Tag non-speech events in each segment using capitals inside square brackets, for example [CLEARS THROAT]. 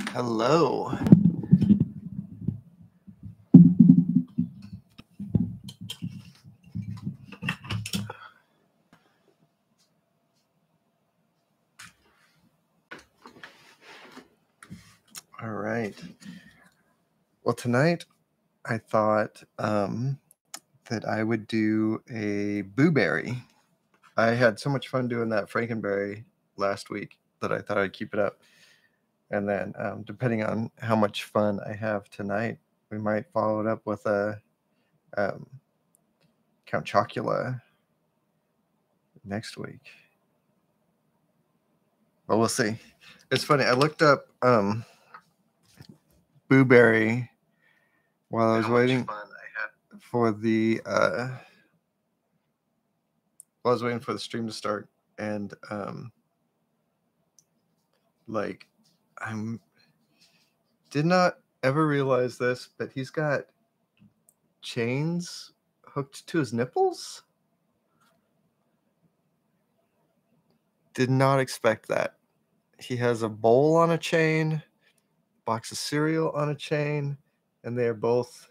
Hello. All right. Well, tonight I thought um, that I would do a Booberry. I had so much fun doing that Frankenberry last week that I thought I'd keep it up. And then, um, depending on how much fun I have tonight, we might follow it up with a um, Count Chocula next week. But we'll see. It's funny. I looked up um, Booberry while I was waiting for the uh, while I was waiting for the stream to start, and um, like I'm did not ever realize this, but he's got chains hooked to his nipples. Did not expect that. He has a bowl on a chain, box of cereal on a chain, and they are both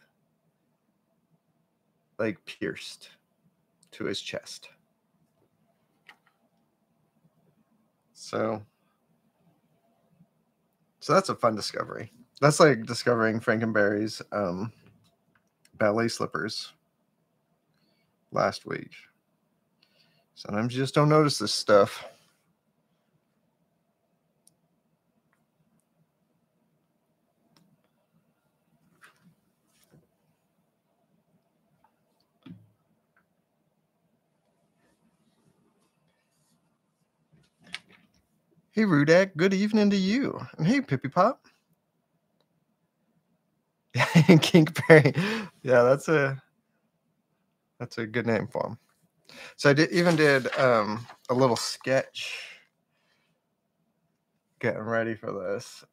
like pierced to his chest. So so that's a fun discovery. That's like discovering Frankenberry's um, ballet slippers last week. Sometimes you just don't notice this stuff. Hey, Rudak, good evening to you. And hey, Pippy Pop. [LAUGHS] King Kinkberry. Yeah, that's a that's a good name for him. So I did even did um, a little sketch getting ready for this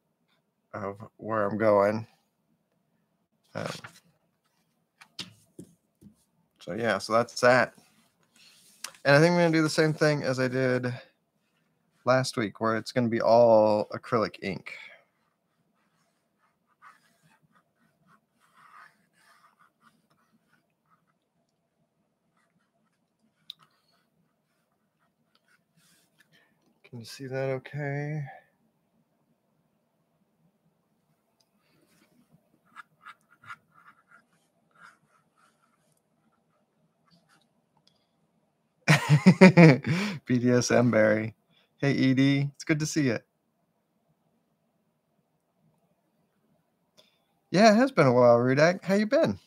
of where I'm going. Um, so yeah, so that's that. And I think I'm gonna do the same thing as I did last week, where it's gonna be all acrylic ink. Can you see that okay? [LAUGHS] BDSM Barry. Hey Edie, it's good to see you. Yeah, it has been a while, Rudak. How you been?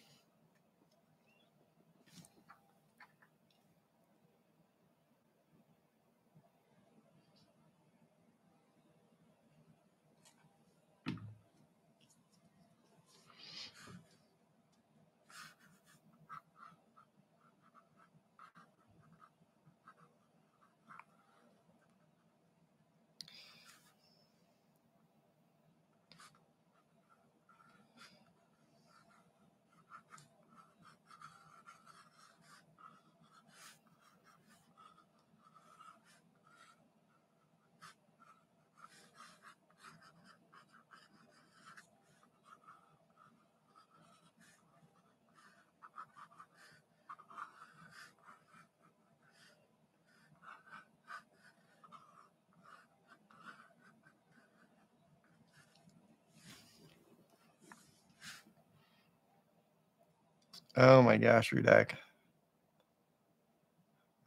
Oh my gosh, Rudak.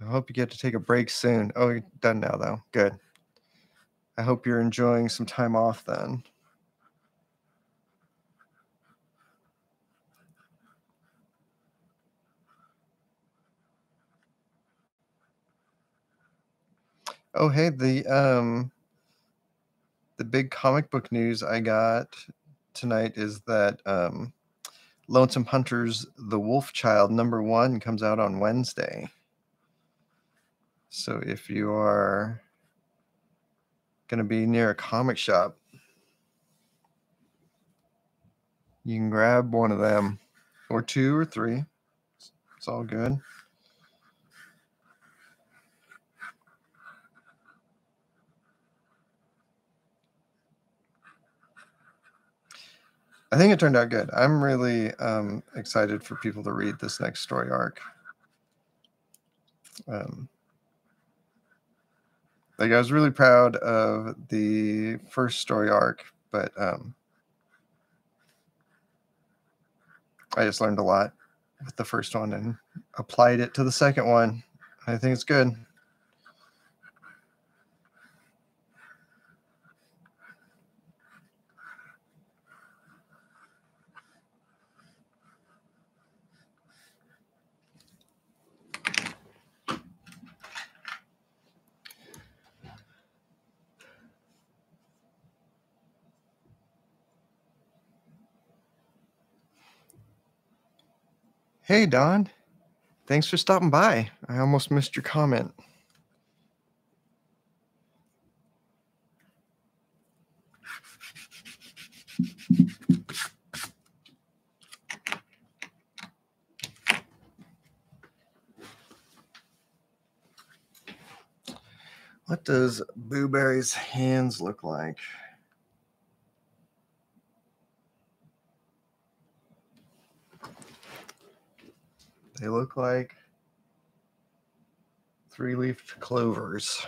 I hope you get to take a break soon. Oh, you're done now, though. Good. I hope you're enjoying some time off then. Oh, hey, the um the big comic book news I got tonight is that um Lonesome Hunters The Wolf Child number 1 comes out on Wednesday. So if you are going to be near a comic shop, you can grab one of them or two or three. It's all good. I think it turned out good. I'm really um, excited for people to read this next story arc. Um, like I was really proud of the first story arc, but um, I just learned a lot with the first one and applied it to the second one. I think it's good. Hey, Don. Thanks for stopping by. I almost missed your comment. What does Booberry's hands look like? They look like three leafed clovers.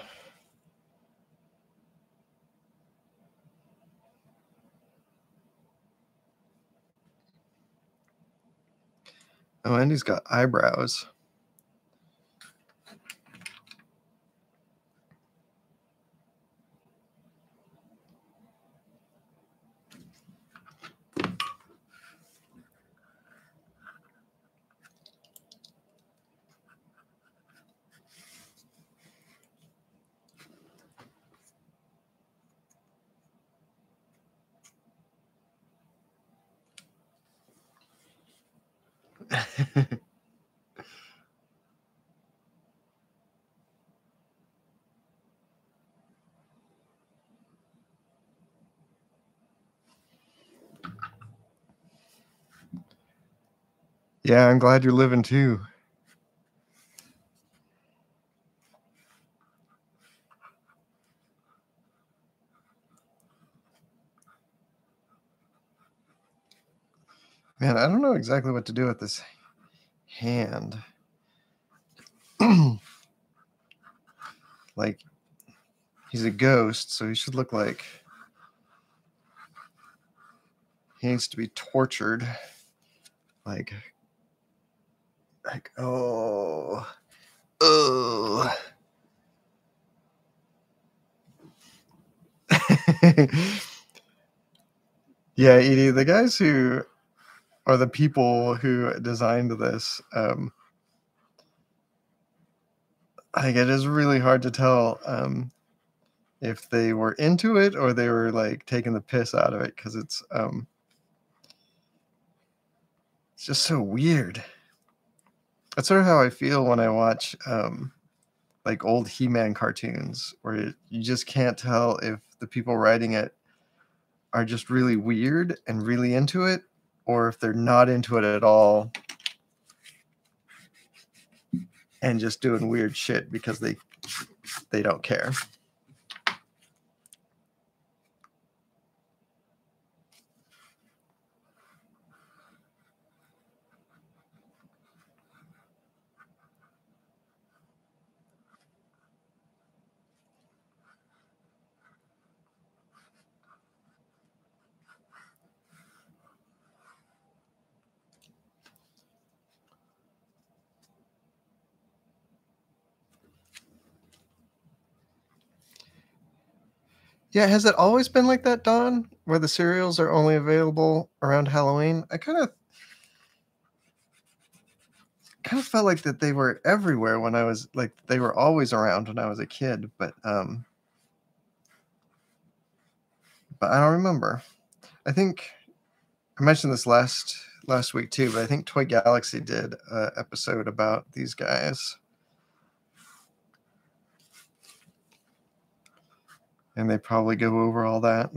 Oh, and he's got eyebrows. Yeah, I'm glad you're living too. Man, I don't know exactly what to do with this hand. [CLEARS THROAT] like, he's a ghost, so he should look like he needs to be tortured. Like, like, oh, oh. [LAUGHS] yeah, Edie, the guys who are the people who designed this. Um, I think it is really hard to tell um, if they were into it or they were like taking the piss out of it because it's um, it's just so weird. That's sort of how I feel when I watch um, like old He-Man cartoons, where you just can't tell if the people writing it are just really weird and really into it, or if they're not into it at all and just doing weird shit because they they don't care. Yeah, has it always been like that, Don? Where the cereals are only available around Halloween? I kind of kind of felt like that they were everywhere when I was like they were always around when I was a kid, but um but I don't remember. I think I mentioned this last last week too, but I think Toy Galaxy did an episode about these guys. And they probably go over all that.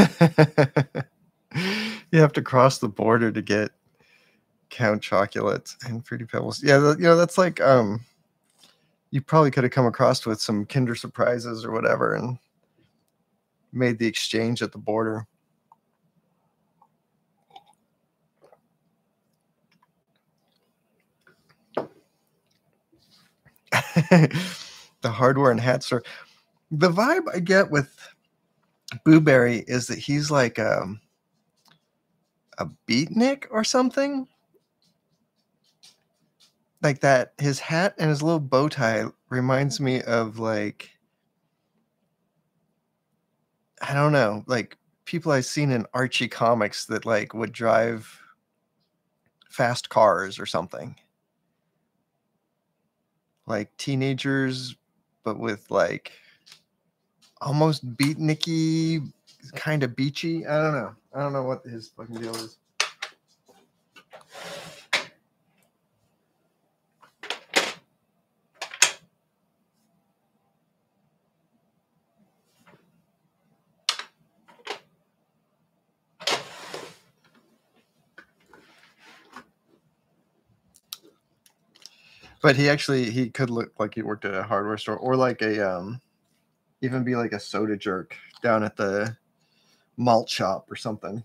[LAUGHS] you have to cross the border to get Count Choculas and fruity pebbles. Yeah, you know that's like um you probably could have come across with some Kinder surprises or whatever and made the exchange at the border. [LAUGHS] the hardware and hat store. The vibe I get with Boo Berry is that he's like um, a beatnik or something. Like that, his hat and his little bow tie reminds me of like I don't know, like people I've seen in Archie comics that like would drive fast cars or something. Like teenagers, but with like almost beatniky, kind of beachy. I don't know. I don't know what his fucking deal is. But he actually he could look like he worked at a hardware store or like a um even be like a soda jerk down at the malt shop or something.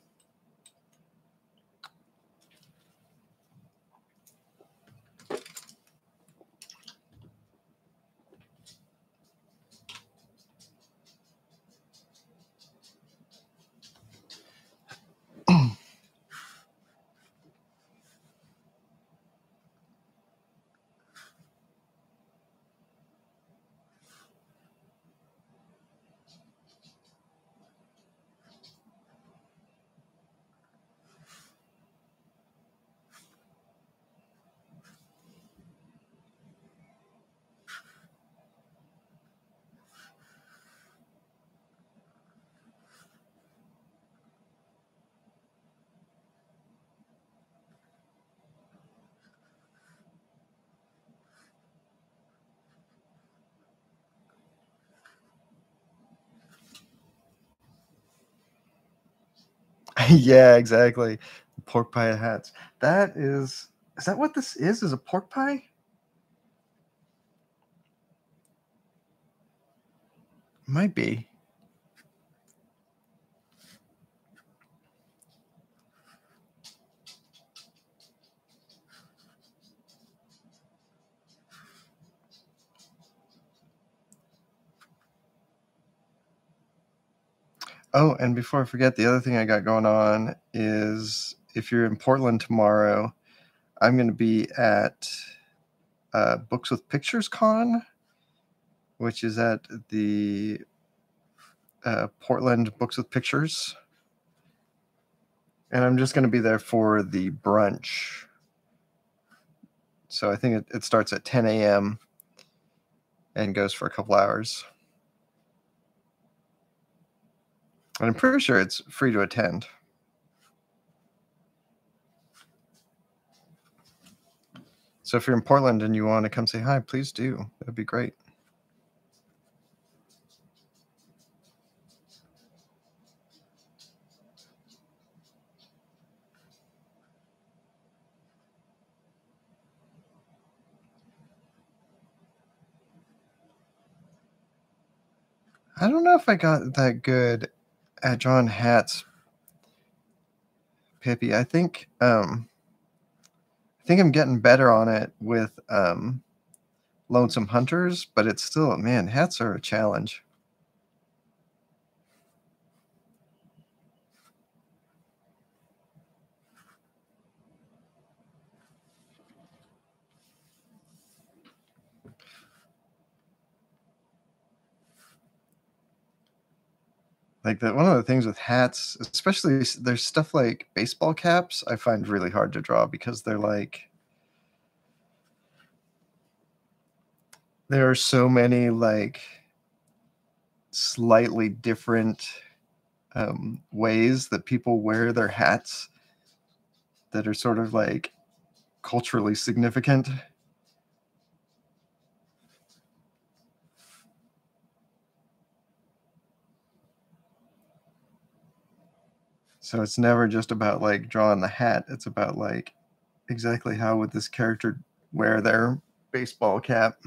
[LAUGHS] yeah, exactly. Pork pie hats. That is is that what this is? Is a pork pie? Might be. Oh, and before I forget, the other thing I got going on is if you're in Portland tomorrow, I'm going to be at uh, Books with Pictures Con, which is at the uh, Portland Books with Pictures. And I'm just going to be there for the brunch. So I think it, it starts at 10 a.m. and goes for a couple hours. And I'm pretty sure it's free to attend. So if you're in Portland and you want to come say hi, please do. That'd be great. I don't know if I got that good at drawing hats, Pippi. I think um, I think I'm getting better on it with um, Lonesome Hunters, but it's still man, hats are a challenge. Like that one of the things with hats, especially there's stuff like baseball caps, I find really hard to draw because they're like there are so many like slightly different um, ways that people wear their hats that are sort of like culturally significant. So it's never just about like drawing the hat. It's about like exactly how would this character wear their baseball cap.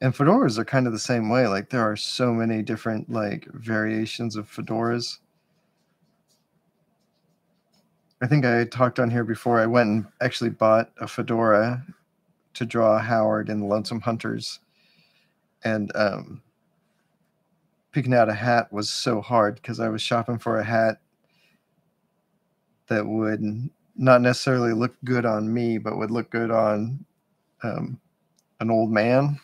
And fedoras are kind of the same way. Like there are so many different like variations of fedoras. I think I talked on here before. I went and actually bought a fedora to draw Howard in Lonesome Hunters. And um, picking out a hat was so hard because I was shopping for a hat that would not necessarily look good on me, but would look good on um, an old man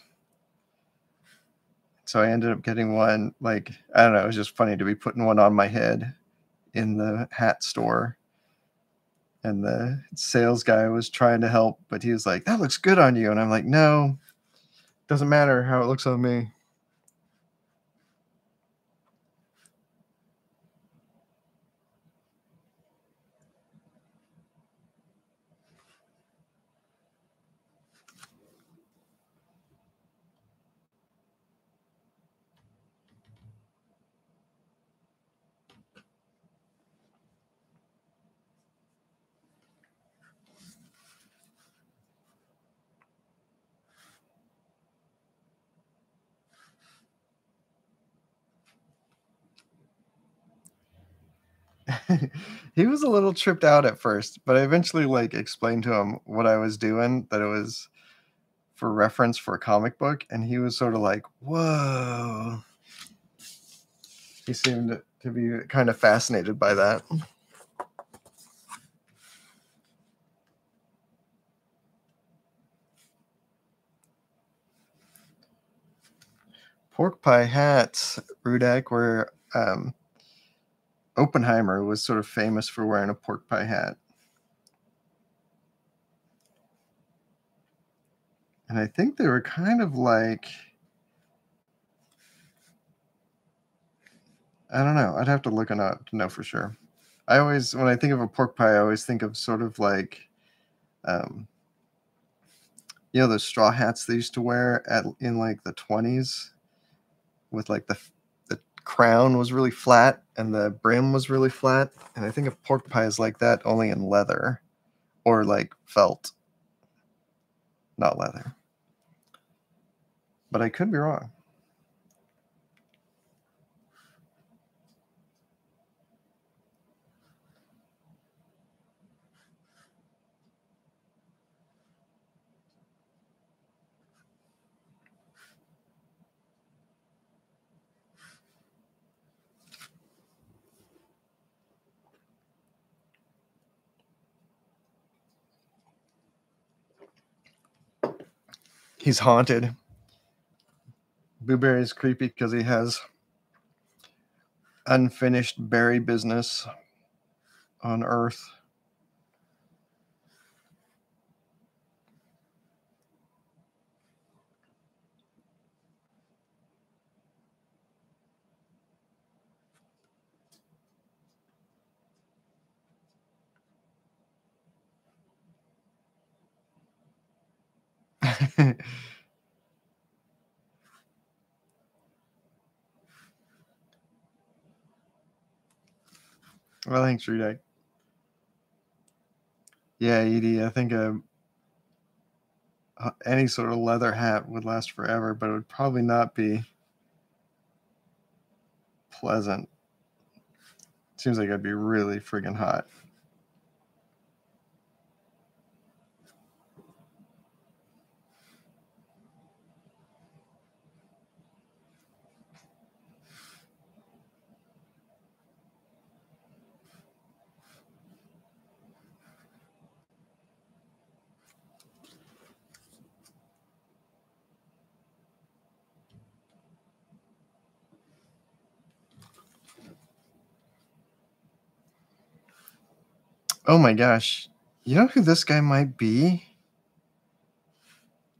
so I ended up getting one. Like I don't know, it was just funny to be putting one on my head in the hat store. And the sales guy was trying to help, but he was like, "That looks good on you," and I'm like, "No, doesn't matter how it looks on me." [LAUGHS] he was a little tripped out at first, but I eventually like explained to him what I was doing, that it was for reference for a comic book, and he was sort of like, "Whoa." He seemed to be kind of fascinated by that. Pork pie hats, Rudak, were um, Oppenheimer was sort of famous for wearing a pork pie hat. And I think they were kind of like I don't know. I'd have to look it up to know for sure. I always when I think of a pork pie, I always think of sort of like um you know those straw hats they used to wear at in like the 20s with like the crown was really flat and the brim was really flat. And I think a pork pie is like that only in leather or like felt, not leather. But I could be wrong. He's haunted. Boo Berry is creepy because he has unfinished berry business on Earth. [LAUGHS] well, thanks, Rudak. Yeah, Edie, I think a, uh, any sort of leather hat would last forever, but it would probably not be pleasant. Seems like it'd be really friggin' hot. Oh my gosh. You know who this guy might be?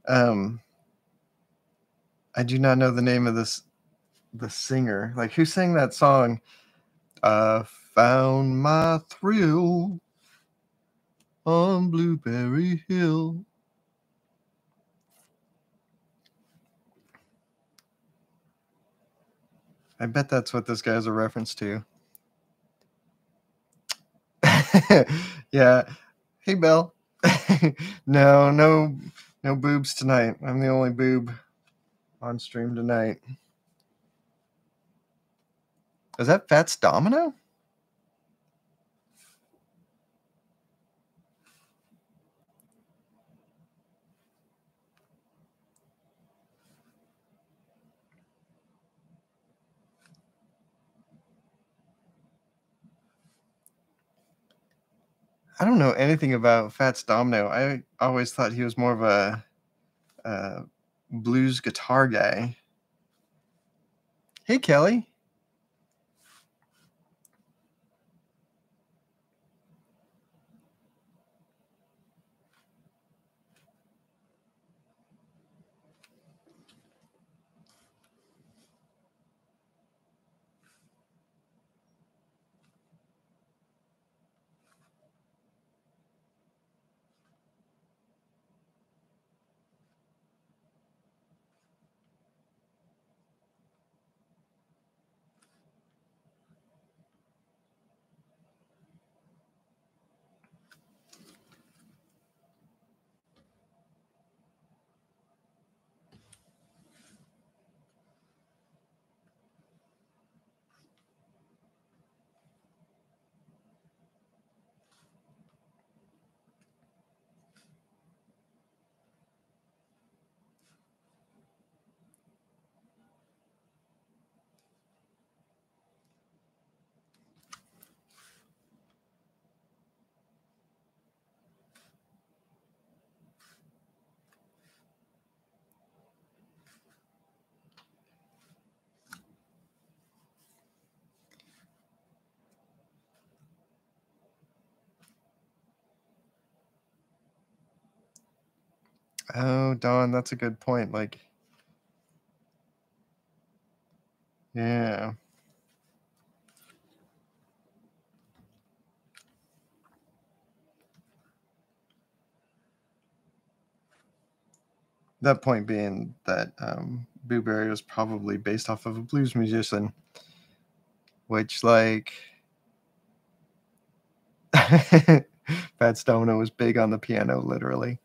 Um I do not know the name of this the singer. Like who sang that song? I found my thrill on Blueberry Hill. I bet that's what this guy's a reference to. [LAUGHS] yeah. Hey, Bill. [LAUGHS] no, no, no boobs tonight. I'm the only boob on stream tonight. Is that Fats Domino? I don't know anything about Fats Domino. I always thought he was more of a, a blues guitar guy. Hey, Kelly. Oh, Don, that's a good point. Like, yeah. That point being that um, was probably based off of a blues musician, which, like, [LAUGHS] Fats Domino was big on the piano, literally.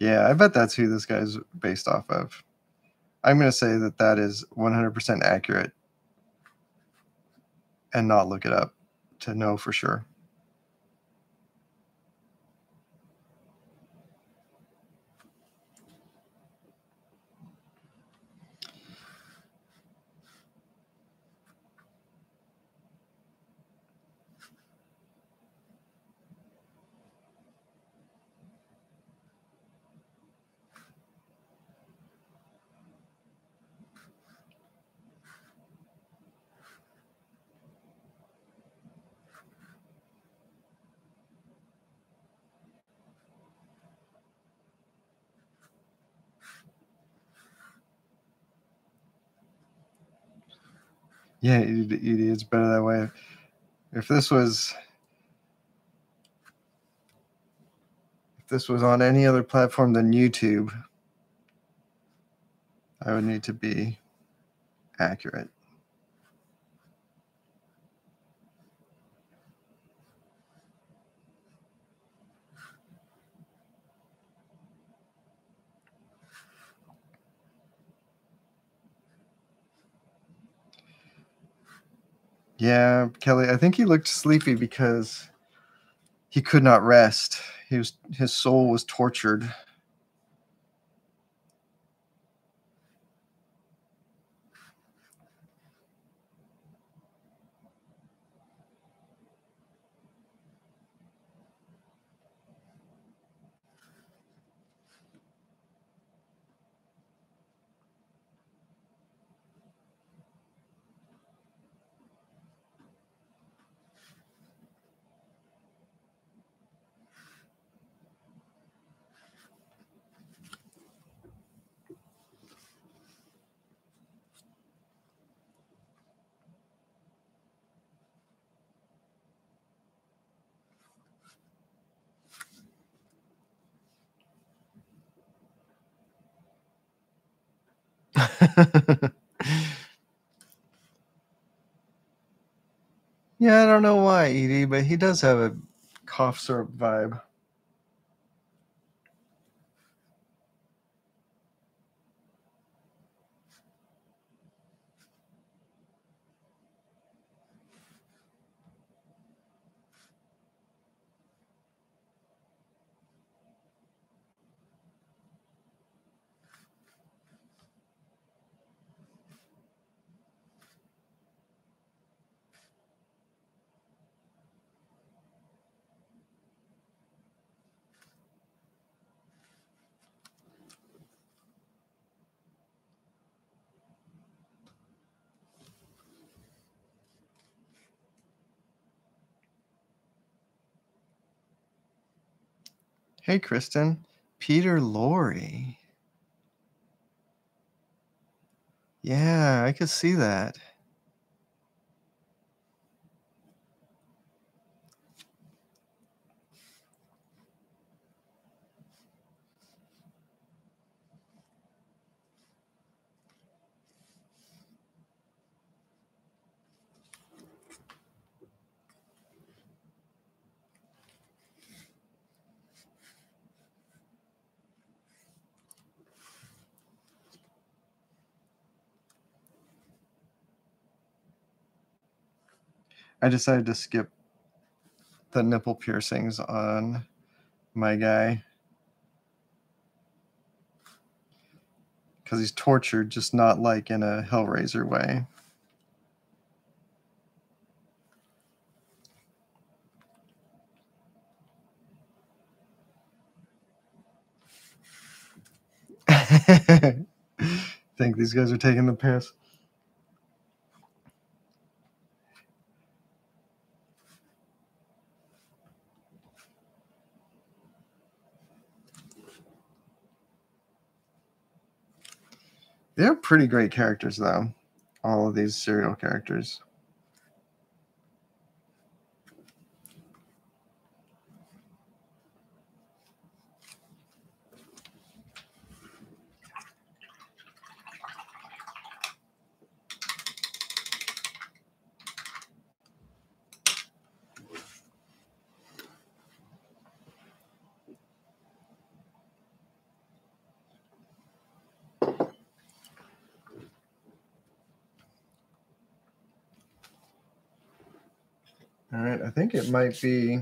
Yeah, I bet that's who this guy's based off of. I'm going to say that that is 100% accurate and not look it up to know for sure. Yeah, it, it is better that way. If this was if this was on any other platform than YouTube, I would need to be accurate. Yeah, Kelly, I think he looked sleepy because he could not rest. He was his soul was tortured. [LAUGHS] yeah, I don't know why, Edie, but he does have a cough syrup vibe. Hey, Kristen. Peter Lorre. Yeah, I could see that. I decided to skip the nipple piercings on my guy because he's tortured, just not like in a Hellraiser way. [LAUGHS] think these guys are taking the piss. They're pretty great characters, though. All of these serial characters. All right, I think it might be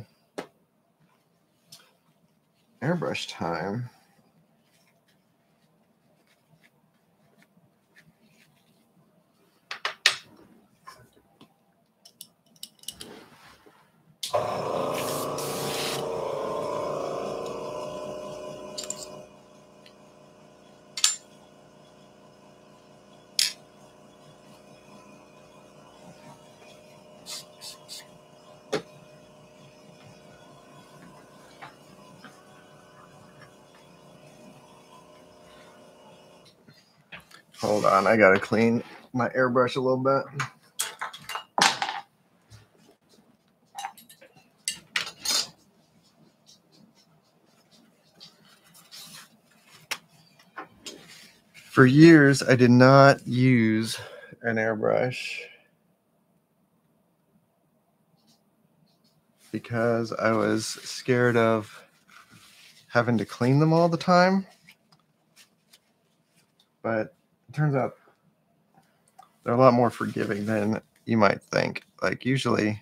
airbrush time. Hold on, I gotta clean my airbrush a little bit. For years, I did not use an airbrush because I was scared of having to clean them all the time. But it turns out they're a lot more forgiving than you might think. Like usually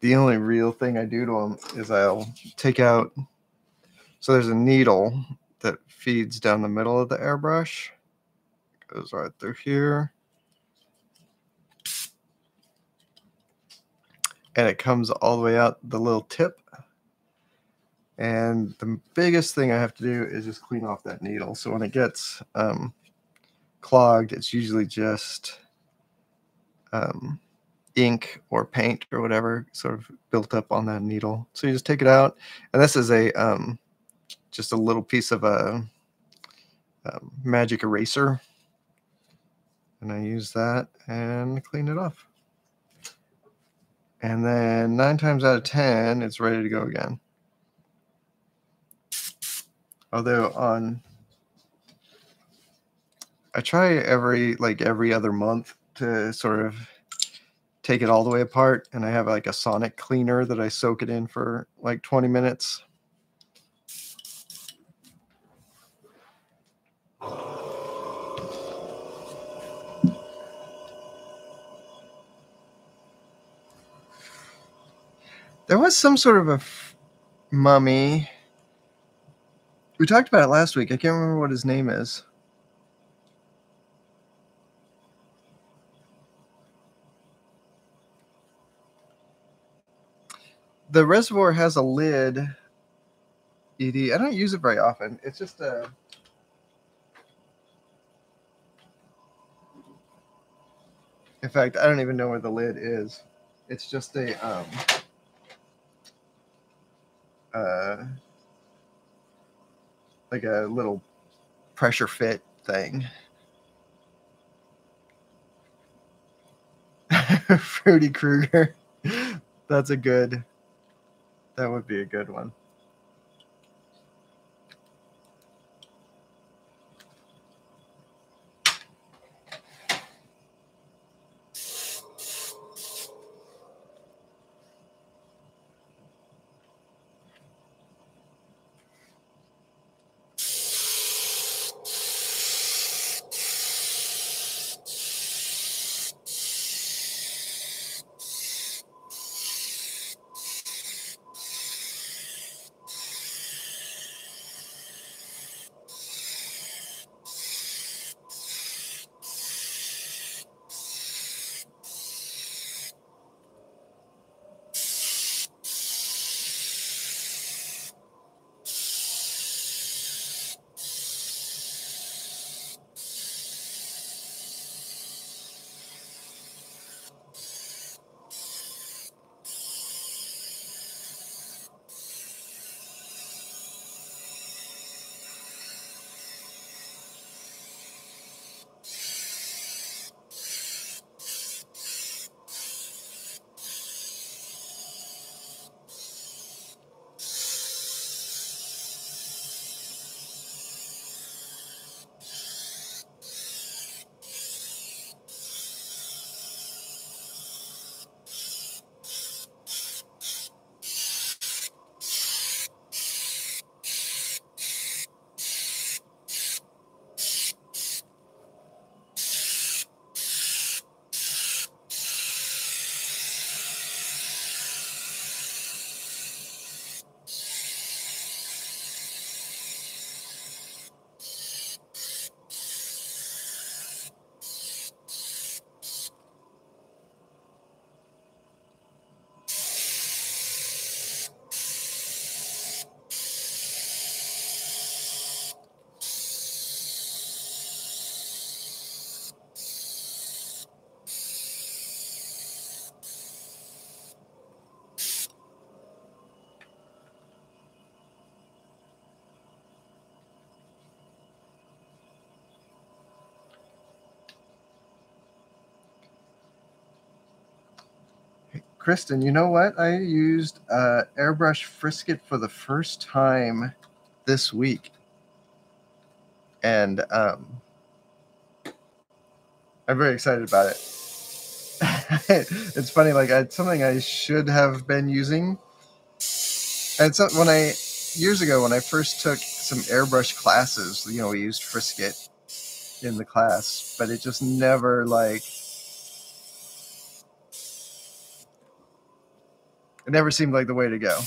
the only real thing I do to them is I'll take out so there's a needle that feeds down the middle of the airbrush. Goes right through here. And it comes all the way out the little tip. And the biggest thing I have to do is just clean off that needle. So when it gets um, clogged, it's usually just um, ink or paint or whatever sort of built up on that needle. So you just take it out. And this is a um, just a little piece of a, a um, magic eraser. And I use that and clean it off. And then nine times out of 10, it's ready to go again. Although um, on I try every like every other month to sort of take it all the way apart and I have like a sonic cleaner that I soak it in for like 20 minutes. There was some sort of a mummy. We talked about it last week. I can't remember what his name is. The reservoir has a lid. Ed, I don't use it very often. It's just a. In fact, I don't even know where the lid is. It's just a um, uh, like a little pressure fit thing. [LAUGHS] Fruity Krueger. That's a good. That would be a good one. Kristen, you know what? I used uh, Airbrush Frisket for the first time this week. And um, I'm very excited about it. [LAUGHS] it's funny, like it's something I should have been using. And so when I years ago when I first took some airbrush classes, you know, we used Frisket in the class, but it just never like it never seemed like the way to go.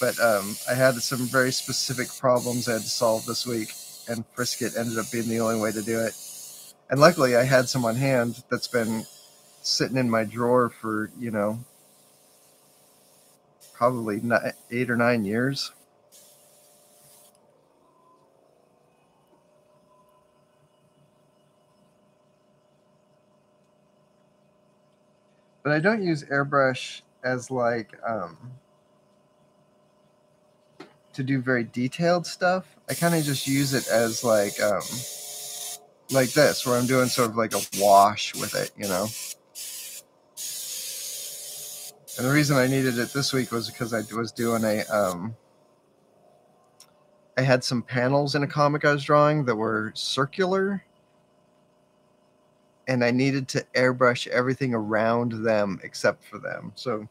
But um, I had some very specific problems I had to solve this week, and Frisket ended up being the only way to do it. And luckily, I had some on hand that's been sitting in my drawer for, you know, probably nine, eight or nine years. But I don't use airbrush as like um to do very detailed stuff. I kind of just use it as like um like this where I'm doing sort of like a wash with it, you know. And the reason I needed it this week was because I was doing a um I had some panels in a comic I was drawing that were circular and I needed to airbrush everything around them except for them. So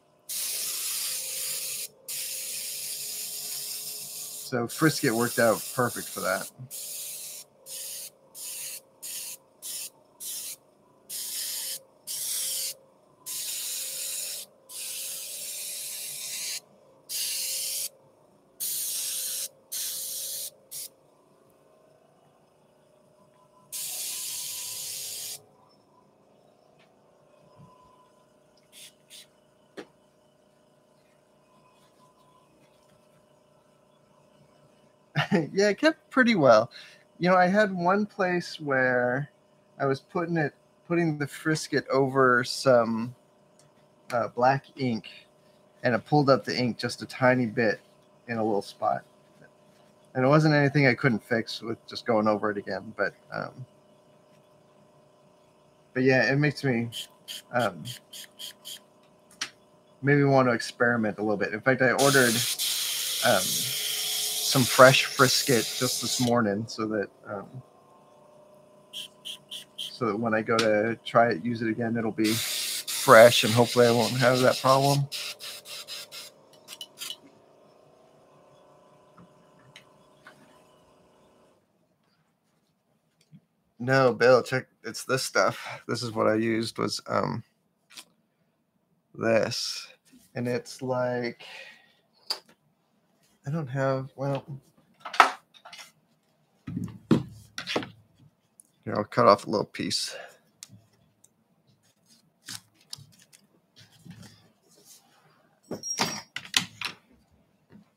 so Frisket worked out perfect for that. Yeah, it kept pretty well. You know, I had one place where I was putting it, putting the frisket over some uh, black ink, and it pulled up the ink just a tiny bit in a little spot. And it wasn't anything I couldn't fix with just going over it again, but um, but yeah, it makes me um, maybe want to experiment a little bit. In fact, I ordered um, some fresh frisket just this morning so that um, so that when I go to try it, use it again, it'll be fresh and hopefully I won't have that problem. No, Bill, check it's this stuff. This is what I used was um this. And it's like I don't have, well, here, I'll cut off a little piece.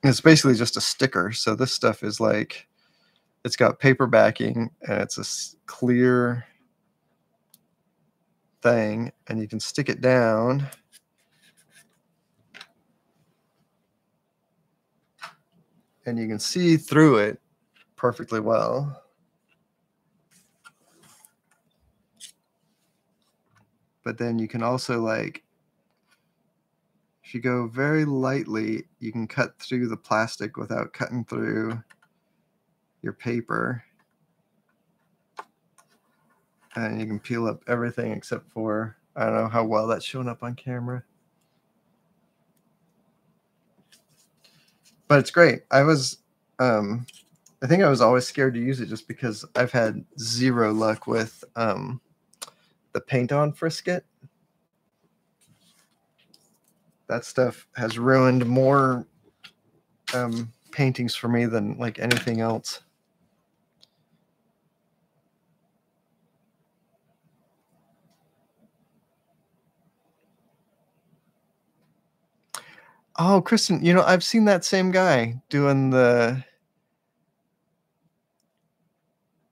It's basically just a sticker. So this stuff is like, it's got paper backing and it's a clear thing and you can stick it down and you can see through it perfectly well. But then you can also like, if you go very lightly, you can cut through the plastic without cutting through your paper. And you can peel up everything except for, I don't know how well that's showing up on camera. But it's great. I was, um, I think I was always scared to use it just because I've had zero luck with um, the paint on frisket. That stuff has ruined more um, paintings for me than like anything else. Oh, Kristen, you know, I've seen that same guy doing the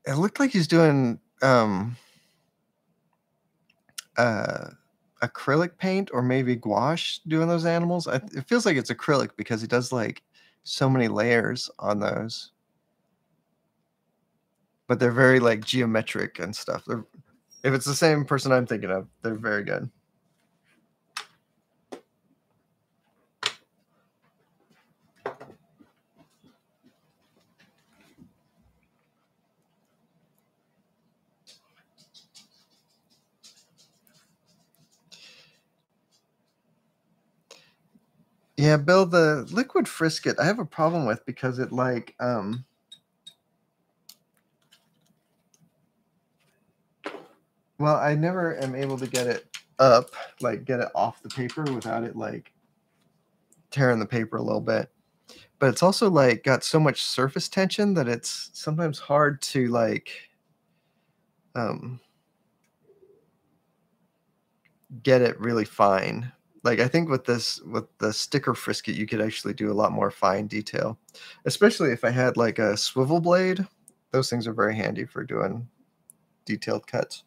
it looked like he's doing um uh acrylic paint or maybe gouache doing those animals. I, it feels like it's acrylic because he does like so many layers on those. But they're very like geometric and stuff. They're, if it's the same person I'm thinking of, they're very good. Yeah, Bill, the liquid frisket I have a problem with because it like um well, I never am able to get it up, like get it off the paper without it like tearing the paper a little bit. But it's also like got so much surface tension that it's sometimes hard to like um get it really fine like I think with this with the sticker frisket, you could actually do a lot more fine detail, especially if I had like a swivel blade. Those things are very handy for doing detailed cuts.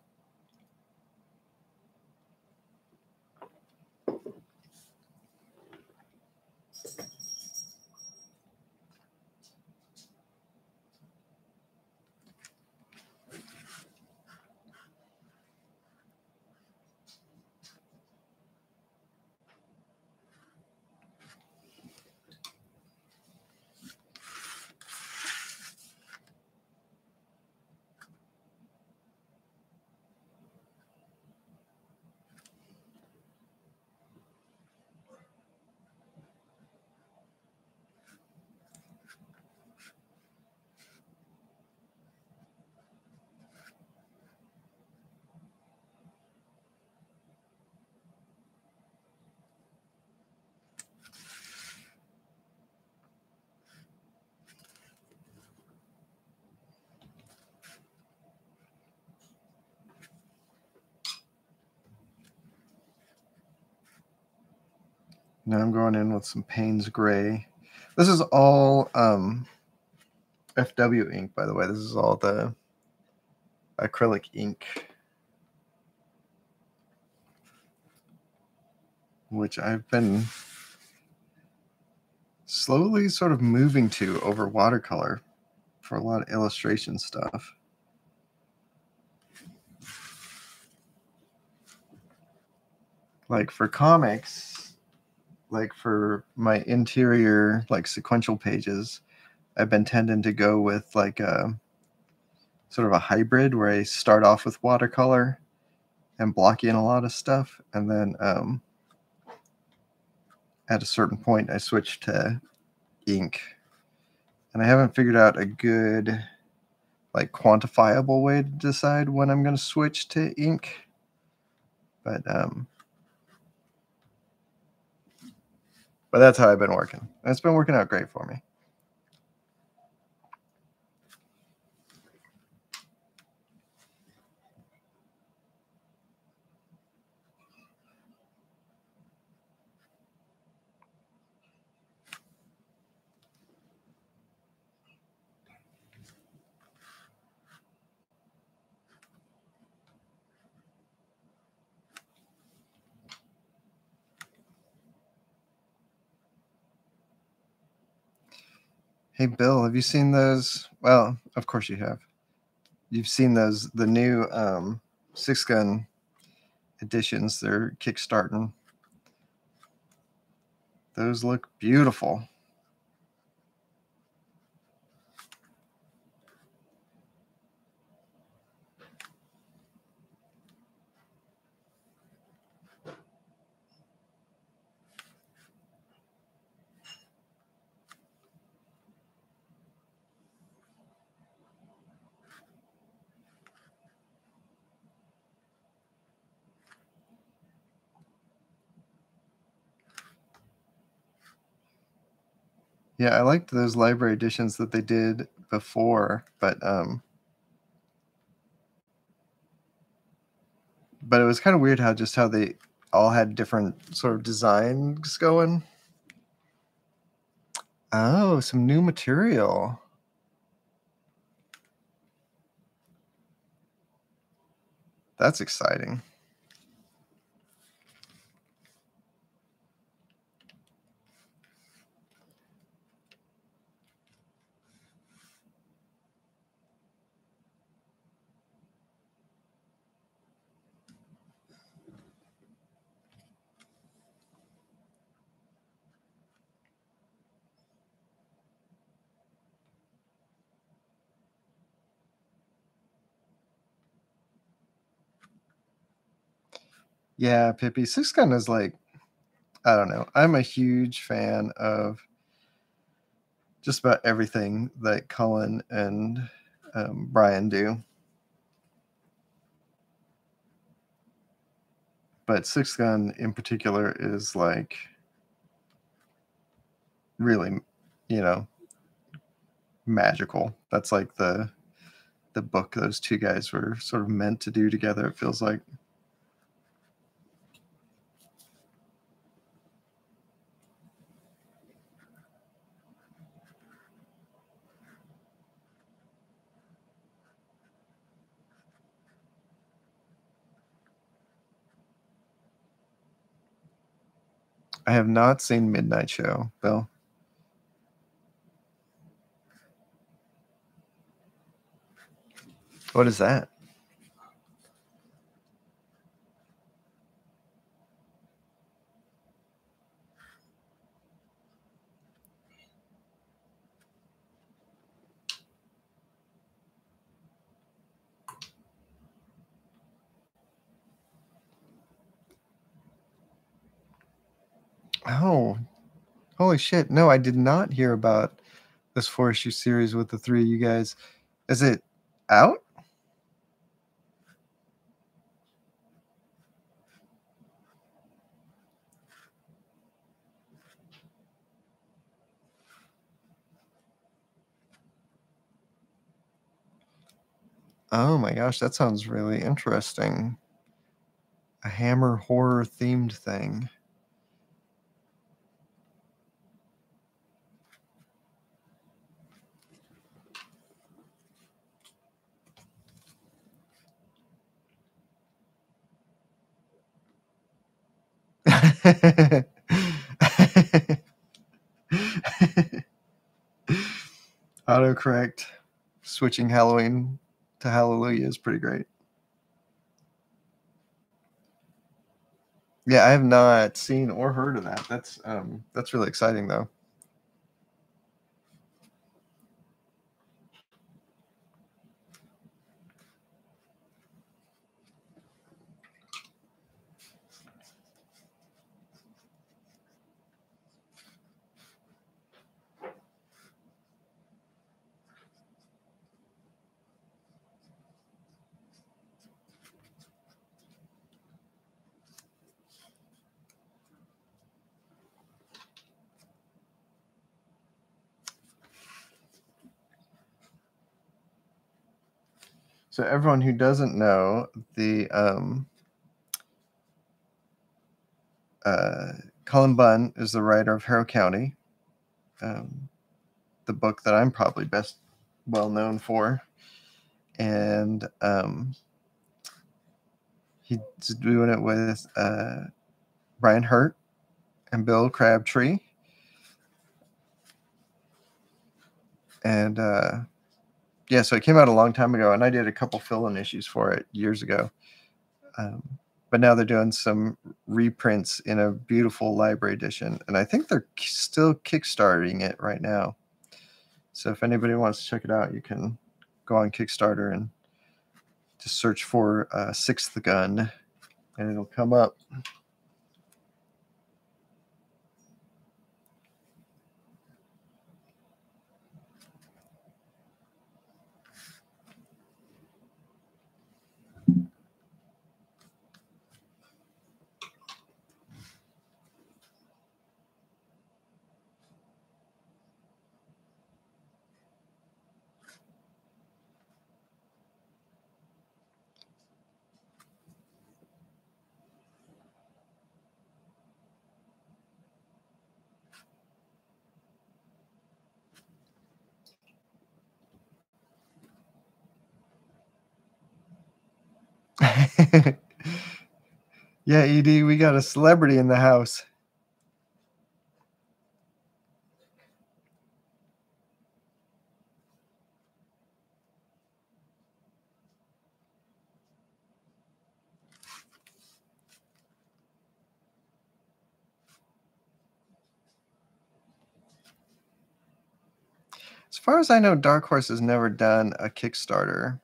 Now I'm going in with some Payne's Gray. This is all um, FW ink, by the way. This is all the acrylic ink. Which I've been slowly sort of moving to over watercolor for a lot of illustration stuff. Like for comics, like for my interior, like sequential pages, I've been tending to go with like a sort of a hybrid where I start off with watercolor and block in a lot of stuff. And then um, at a certain point, I switch to ink. And I haven't figured out a good, like, quantifiable way to decide when I'm going to switch to ink. But, um, but that's how I've been working. It's been working out great for me. Hey, Bill, have you seen those? Well, of course you have. You've seen those, the new um, six gun editions. They're kickstarting. Those look beautiful. Yeah, I liked those library editions that they did before, but um but it was kind of weird how just how they all had different sort of designs going. Oh, some new material. That's exciting. Yeah, Pippi. Six Gun is like, I don't know. I'm a huge fan of just about everything that Cullen and um, Brian do. But Six Gun in particular is like really, you know, magical. That's like the the book those two guys were sort of meant to do together. It feels like. I have not seen Midnight Show, Bill. What is that? Oh, holy shit. No, I did not hear about this four issue series with the three of you guys. Is it out? Oh my gosh, that sounds really interesting. A hammer horror themed thing. [LAUGHS] Autocorrect switching Halloween to Hallelujah is pretty great. Yeah, I have not seen or heard of that. That's um that's really exciting though. So everyone who doesn't know, the um, uh, Cullen Bunn is the writer of Harrow County, um, the book that I'm probably best well known for, and um, he's doing it with uh, Brian Hurtt and Bill Crabtree, and uh, yeah, so it came out a long time ago, and I did a couple fill-in issues for it years ago. Um, but now they're doing some reprints in a beautiful library edition, and I think they're still kickstarting it right now. So if anybody wants to check it out, you can go on Kickstarter and just search for uh, Sixth Gun, and it'll come up. [LAUGHS] yeah, Ed, we got a celebrity in the house. As far as I know, Dark Horse has never done a Kickstarter.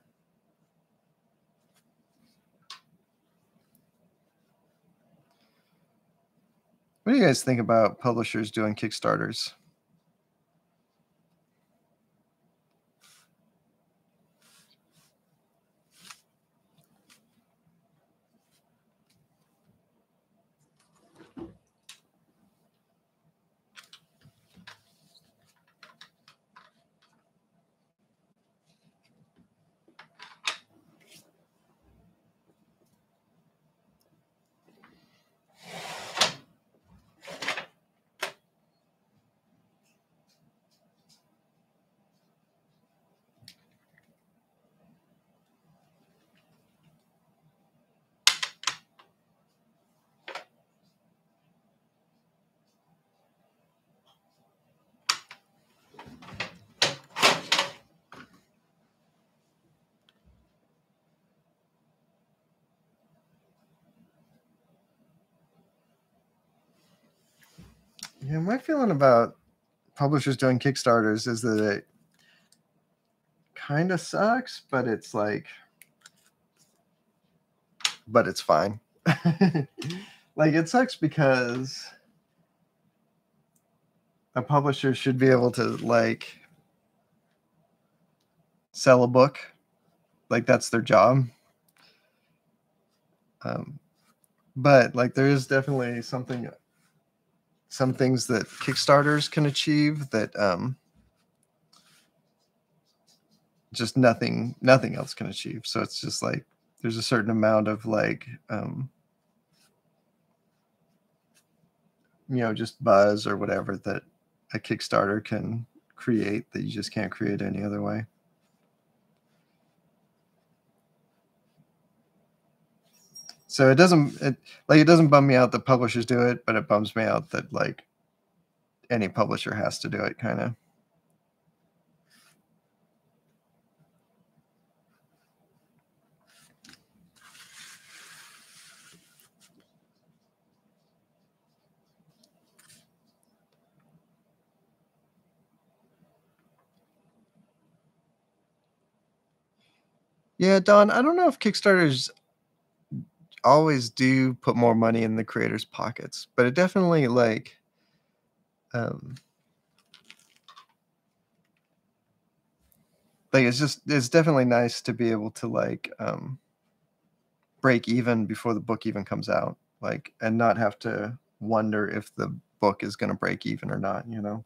What do you guys think about publishers doing Kickstarters? Yeah, my feeling about publishers doing Kickstarters is that it kind of sucks, but it's like, but it's fine. [LAUGHS] like it sucks because a publisher should be able to like sell a book, like that's their job. Um, but like there is definitely something some things that Kickstarters can achieve that um, just nothing nothing else can achieve. So it's just like there's a certain amount of like um, you know just buzz or whatever that a Kickstarter can create that you just can't create any other way. So it doesn't it, like it doesn't bum me out that publishers do it, but it bums me out that like any publisher has to do it kind of. Yeah, Don, I don't know if Kickstarters always do put more money in the creators' pockets, but it definitely like um like it's just it's definitely nice to be able to like um break even before the book even comes out, like and not have to wonder if the book is going to break even or not, you know.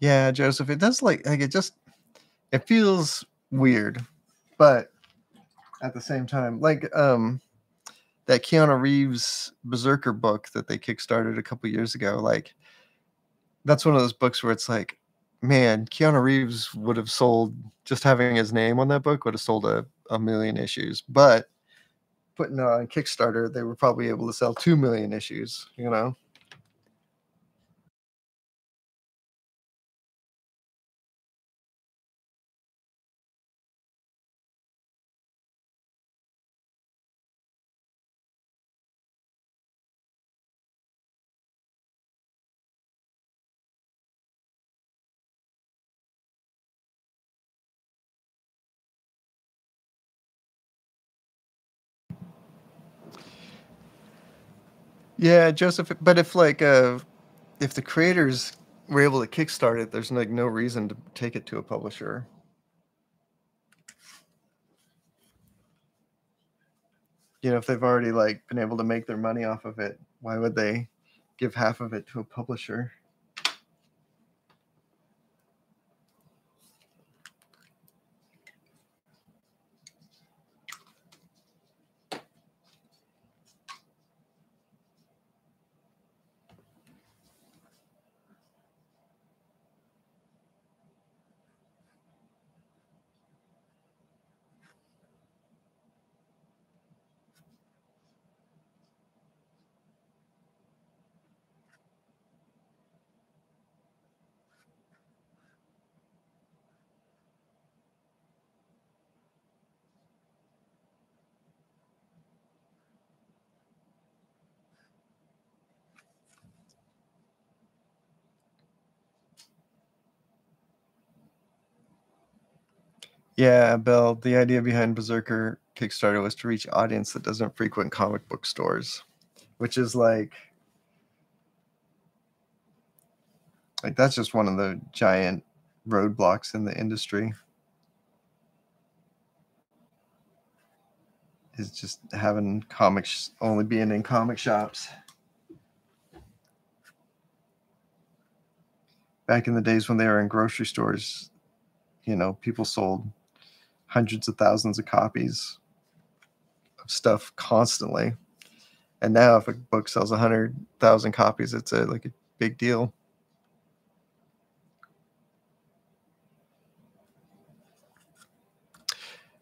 Yeah, Joseph, it does like like it just it feels weird, but at the same time, like um that Keanu Reeves Berserker book that they kickstarted a couple years ago, like that's one of those books where it's like, man, Keanu Reeves would have sold just having his name on that book would have sold a, a million issues, but putting on Kickstarter, they were probably able to sell two million issues, you know. Yeah, Joseph, but if like uh if the creators were able to kickstart it, there's like no reason to take it to a publisher. You know, if they've already like been able to make their money off of it, why would they give half of it to a publisher? Yeah, Bill, the idea behind Berserker Kickstarter was to reach audience that doesn't frequent comic book stores, which is like like that's just one of the giant roadblocks in the industry. Is just having comics only being in comic shops. Back in the days when they were in grocery stores, you know, people sold hundreds of thousands of copies of stuff constantly. And now, if a book sells a hundred thousand copies, it's a like a big deal.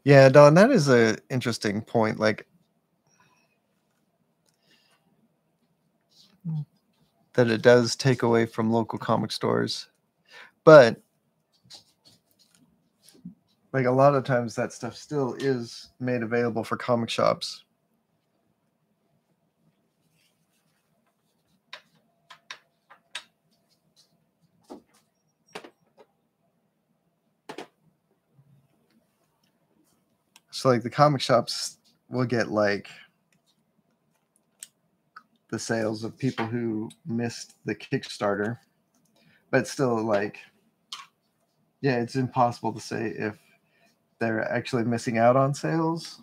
Yeah, Don, that is an interesting point. Like that, it does take away from local comic stores, but like a lot of times that stuff still is made available for comic shops. So like the comic shops will get like the sales of people who missed the Kickstarter, but still like yeah, it's impossible to say if they're actually missing out on sales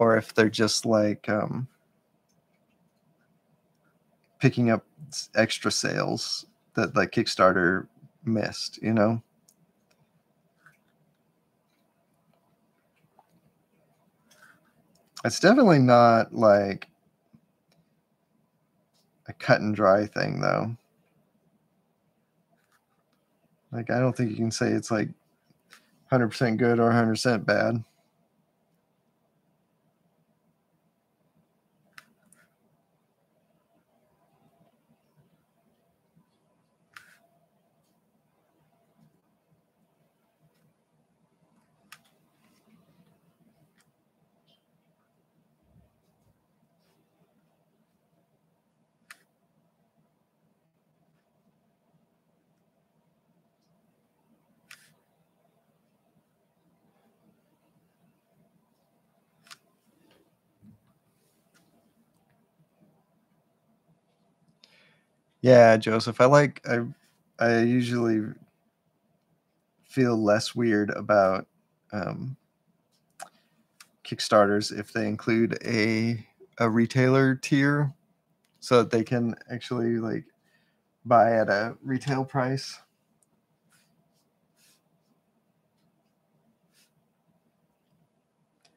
or if they're just like um, picking up extra sales that like Kickstarter missed, you know? It's definitely not like a cut and dry thing, though. Like, I don't think you can say it's like 100% good or 100% bad. Yeah, Joseph. I like I I usually feel less weird about um, Kickstarters if they include a a retailer tier so that they can actually like buy at a retail price.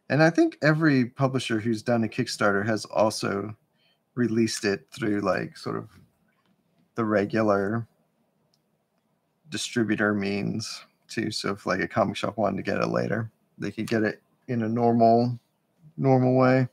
And I think every publisher who's done a Kickstarter has also released it through like sort of the regular distributor means too. So if like a comic shop wanted to get it later, they could get it in a normal normal way.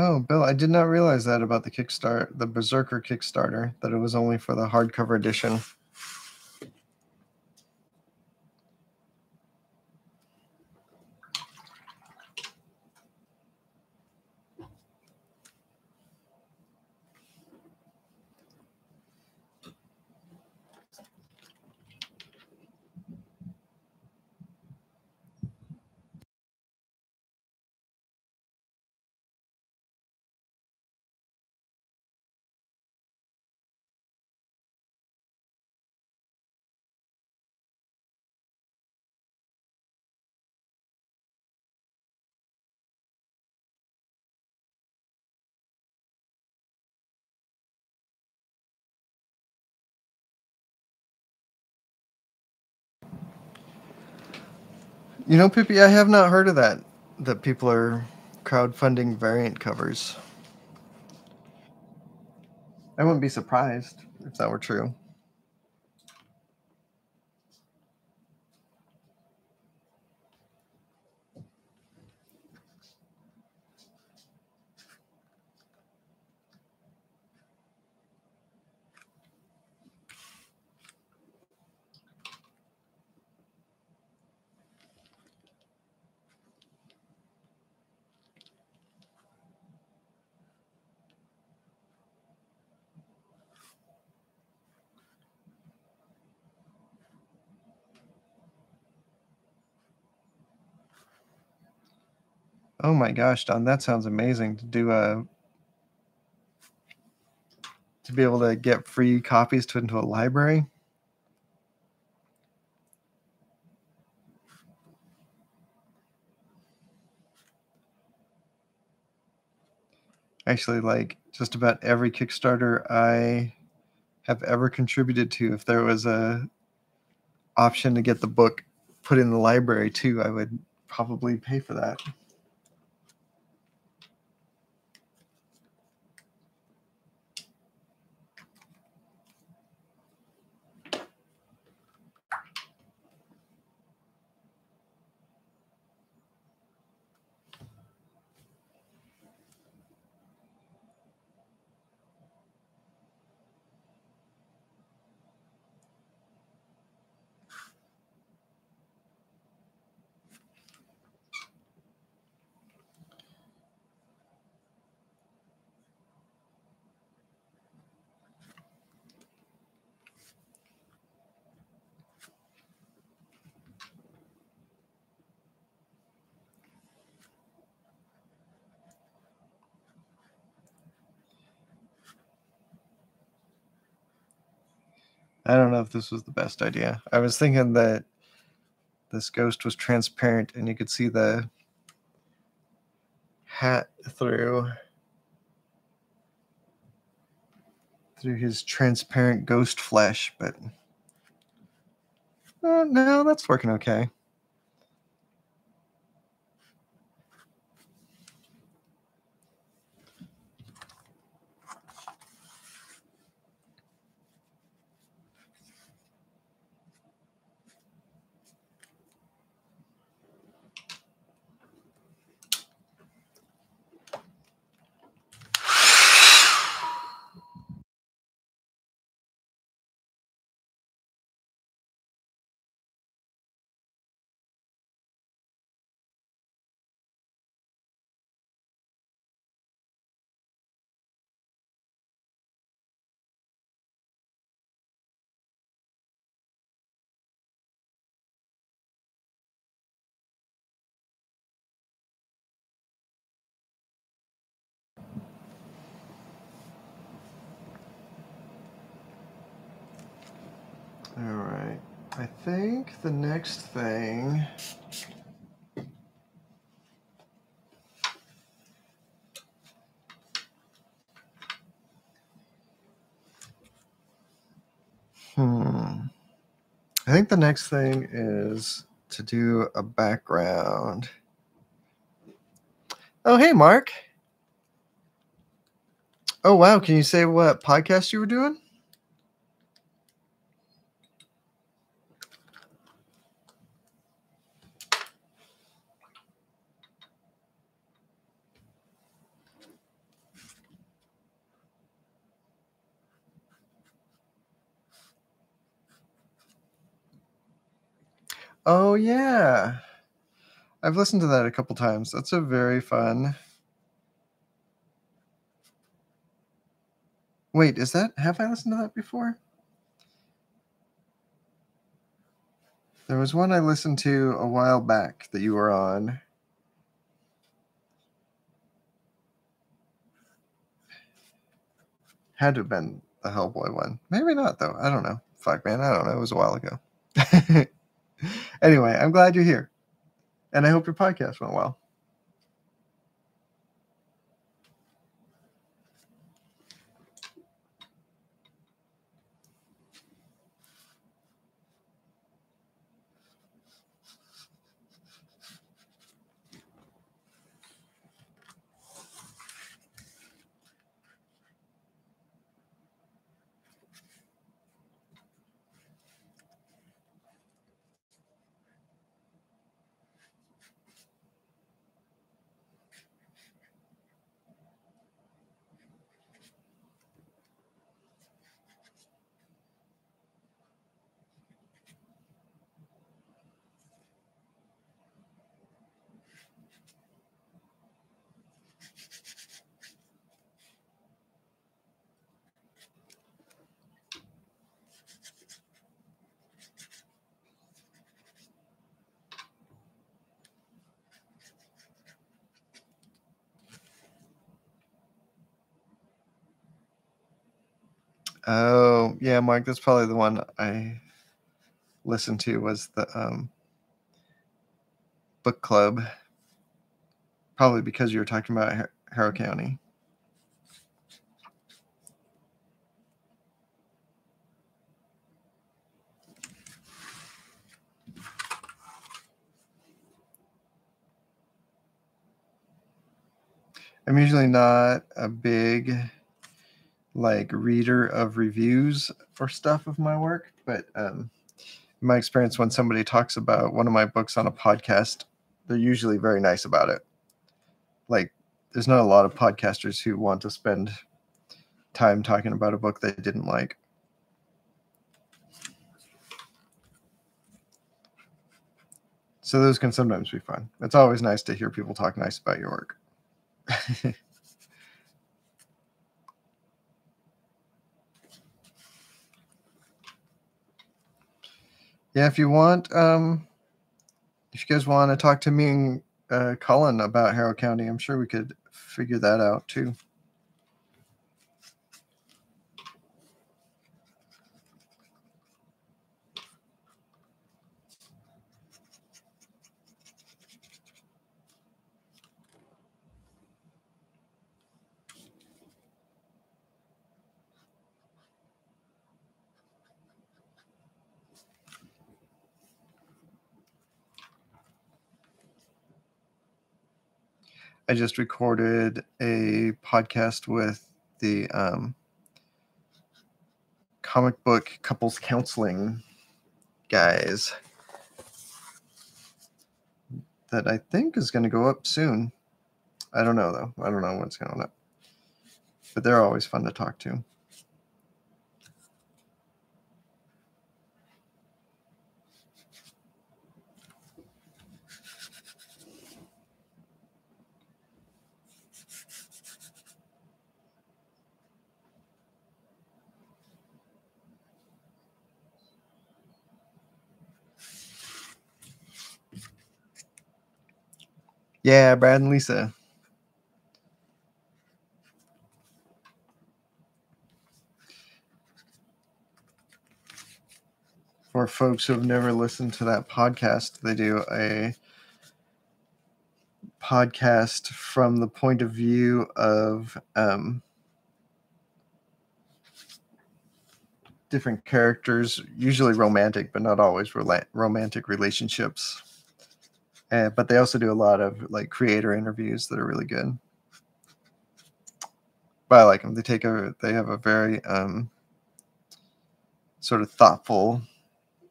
Oh, Bill, I did not realize that about the Kickstarter, the Berserker Kickstarter, that it was only for the hardcover edition. You know, Pippi, I have not heard of that. That people are crowdfunding variant covers. I wouldn't be surprised if that were true. Oh my gosh, Don, that sounds amazing to do a to be able to get free copies to into a library. Actually, like just about every Kickstarter I have ever contributed to, if there was a option to get the book put in the library too, I would probably pay for that. I don't know if this was the best idea. I was thinking that this ghost was transparent and you could see the hat through through his transparent ghost flesh, but uh, no, that's working okay. Think the next thing. Hmm. I think the next thing is to do a background. Oh, hey, Mark. Oh, wow. Can you say what podcast you were doing? Oh yeah. I've listened to that a couple times. That's a very fun. Wait, is that have I listened to that before? There was one I listened to a while back that you were on. Had to have been the Hellboy one. Maybe not though. I don't know. Fuck man, I don't know. It was a while ago. [LAUGHS] anyway, I'm glad you're here. And I hope your podcast went well. Oh, yeah, Mark, that's probably the one I listened to was the um, book club. Probably because you were talking about Har- Harrow County. I'm usually not a big like reader of reviews or stuff of my work, but um, my experience, when somebody talks about one of my books on a podcast, they're usually very nice about it. Like, there's not a lot of podcasters who want to spend time talking about a book they didn't like. So those can sometimes be fun. It's always nice to hear people talk nice about your work. [LAUGHS] yeah, if you want, um, if you guys want to talk to me and uh, Colin about Harrow County, I'm sure we could figure that out too. I just recorded a podcast with the um, comic book couples counseling guys that I think is going to go up soon. I don't know though. I don't know what's going up. But they're always fun to talk to. Yeah, Brad and Lisa. For folks who have never listened to that podcast, they do a podcast from the point of view of um, different characters, usually romantic, but not always rela- romantic relationships. But they also do a lot of like creator interviews that are really good. But I like them. They take a they have a very um, sort of thoughtful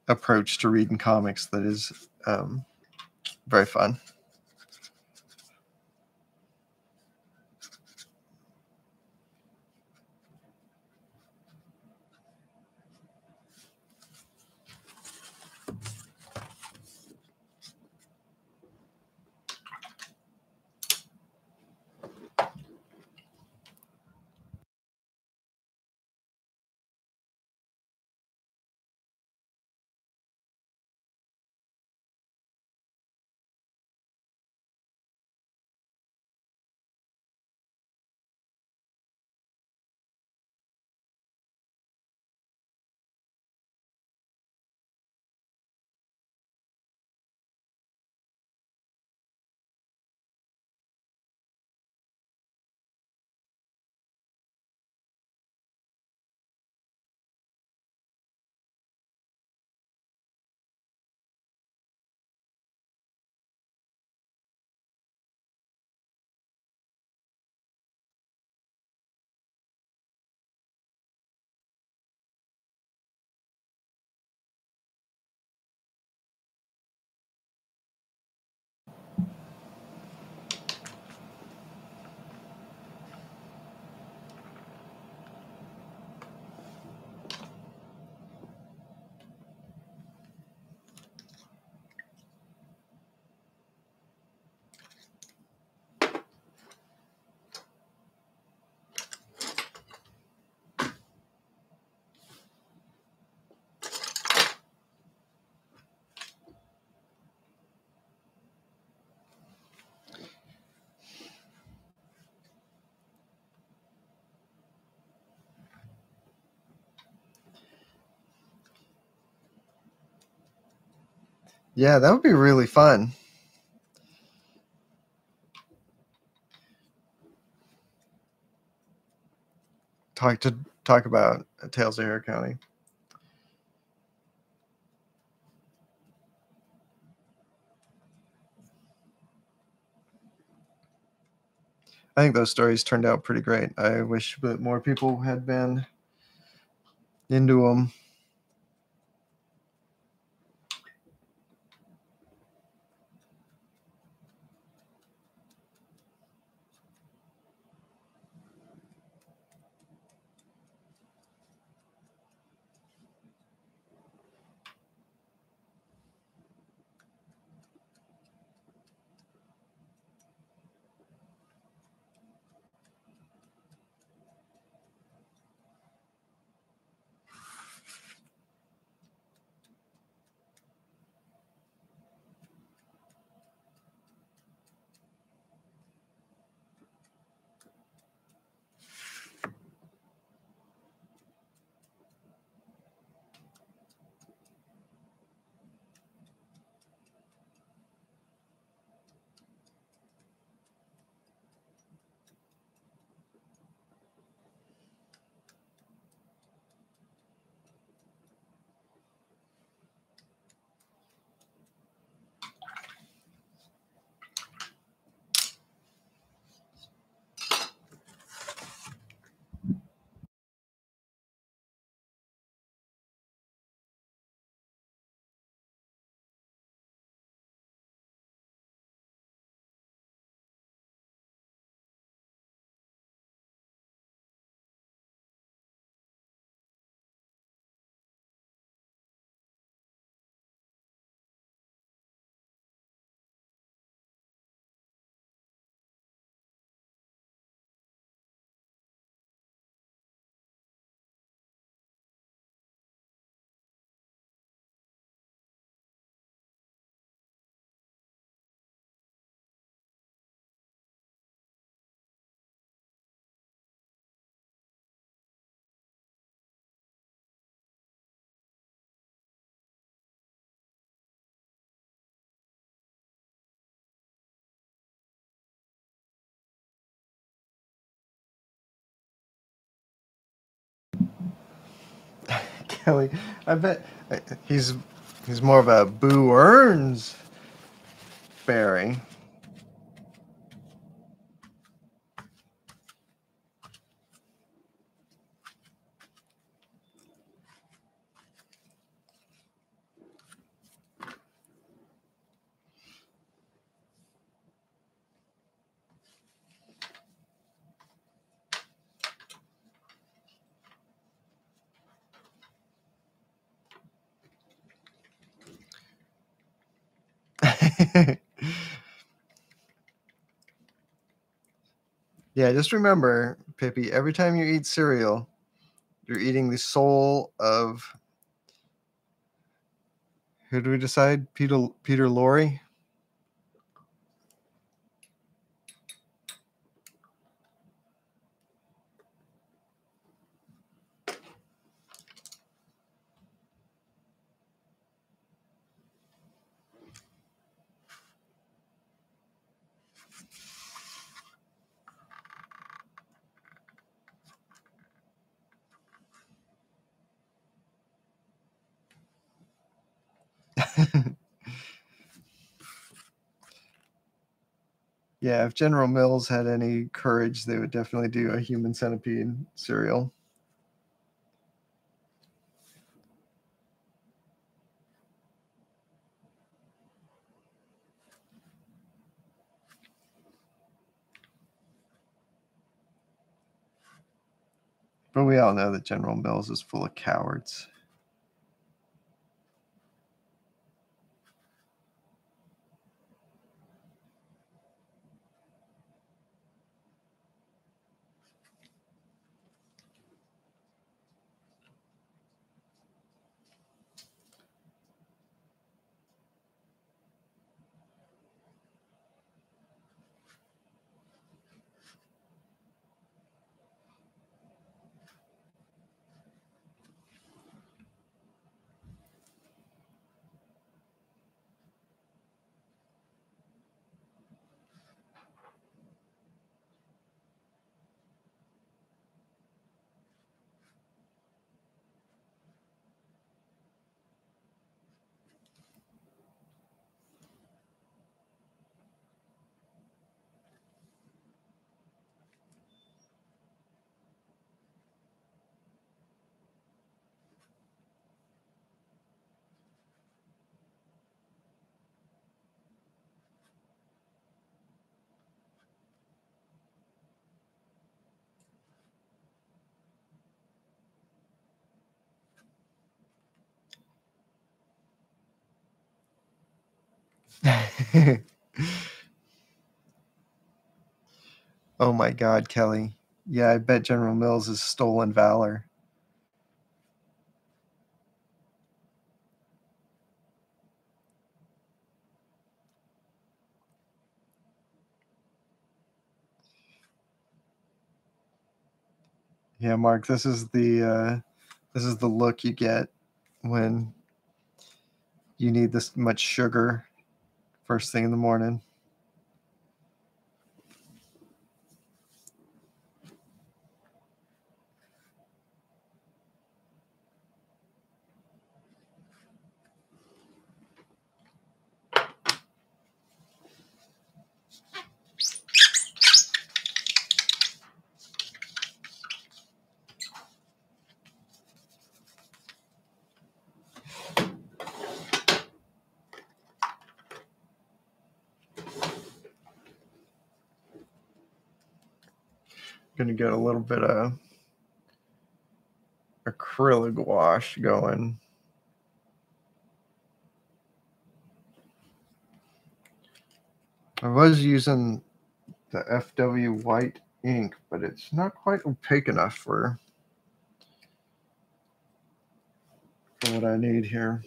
approach to reading comics that is um, very fun. Yeah, that would be really fun. Talk to talk about Tales of Harrow County. I think those stories turned out pretty great. I wish that more people had been into them. Kelly. I bet uh, he's he's more of a Boo Earns berry. Yeah, just remember, Pippi, every time you eat cereal, you're eating the soul of who do we decide? Peter Peter Lorre? Yeah, if General Mills had any courage, they would definitely do a human centipede cereal. But we all know that General Mills is full of cowards. [LAUGHS] oh my God, Kelly. Yeah, I bet General Mills is stolen valor. Yeah, Mark, this is the uh, this is the look you get when you need this much sugar first thing in the morning. Get a little bit of acrylic wash going. I was using the FW white ink, but it's not quite opaque enough for, for what I need here.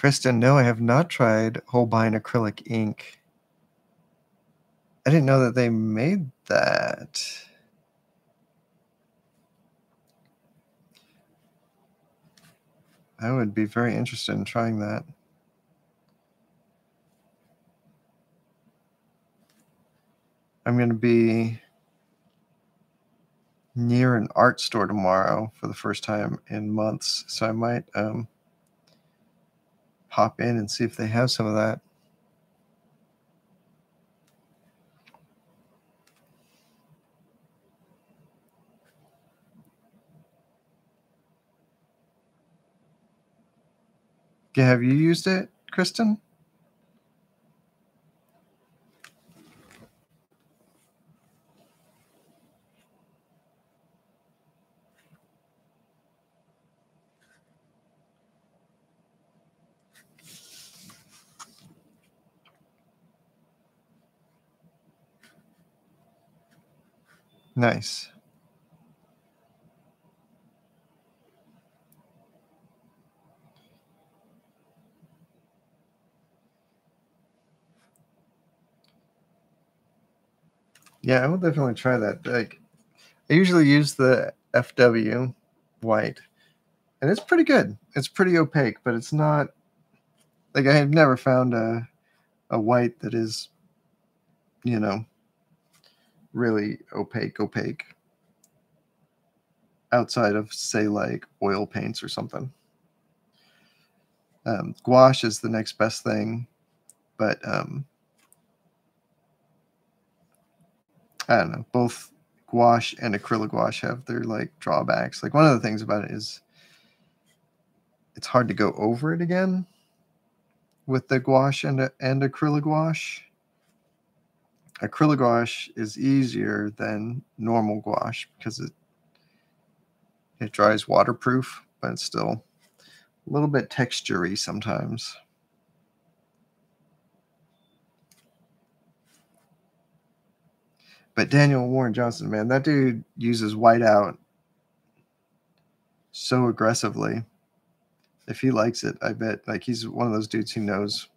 Kristen, no, I have not tried Holbein acrylic ink. I didn't know that they made that. I would be very interested in trying that. I'm going to be near an art store tomorrow for the first time in months, so I might um, pop in and see if they have some of that. Have you used it, Kristen? Nice. Yeah, I will definitely try that. Like, I usually use the FW white, and it's pretty good. It's pretty opaque, but it's not like I have never found a a white that is, you know, really opaque, opaque. Outside of say like oil paints or something. Um, gouache is the next best thing, but um, I don't know. Both gouache and acrylic gouache have their like drawbacks. Like one of the things about it is it's hard to go over it again with the gouache and and acrylic gouache. Acrylic gouache is easier than normal gouache because it it dries waterproof, but it's still a little bit textury sometimes. But Daniel Warren Johnson, man, that dude uses whiteout so aggressively. If he likes it, I bet like he's one of those dudes who knows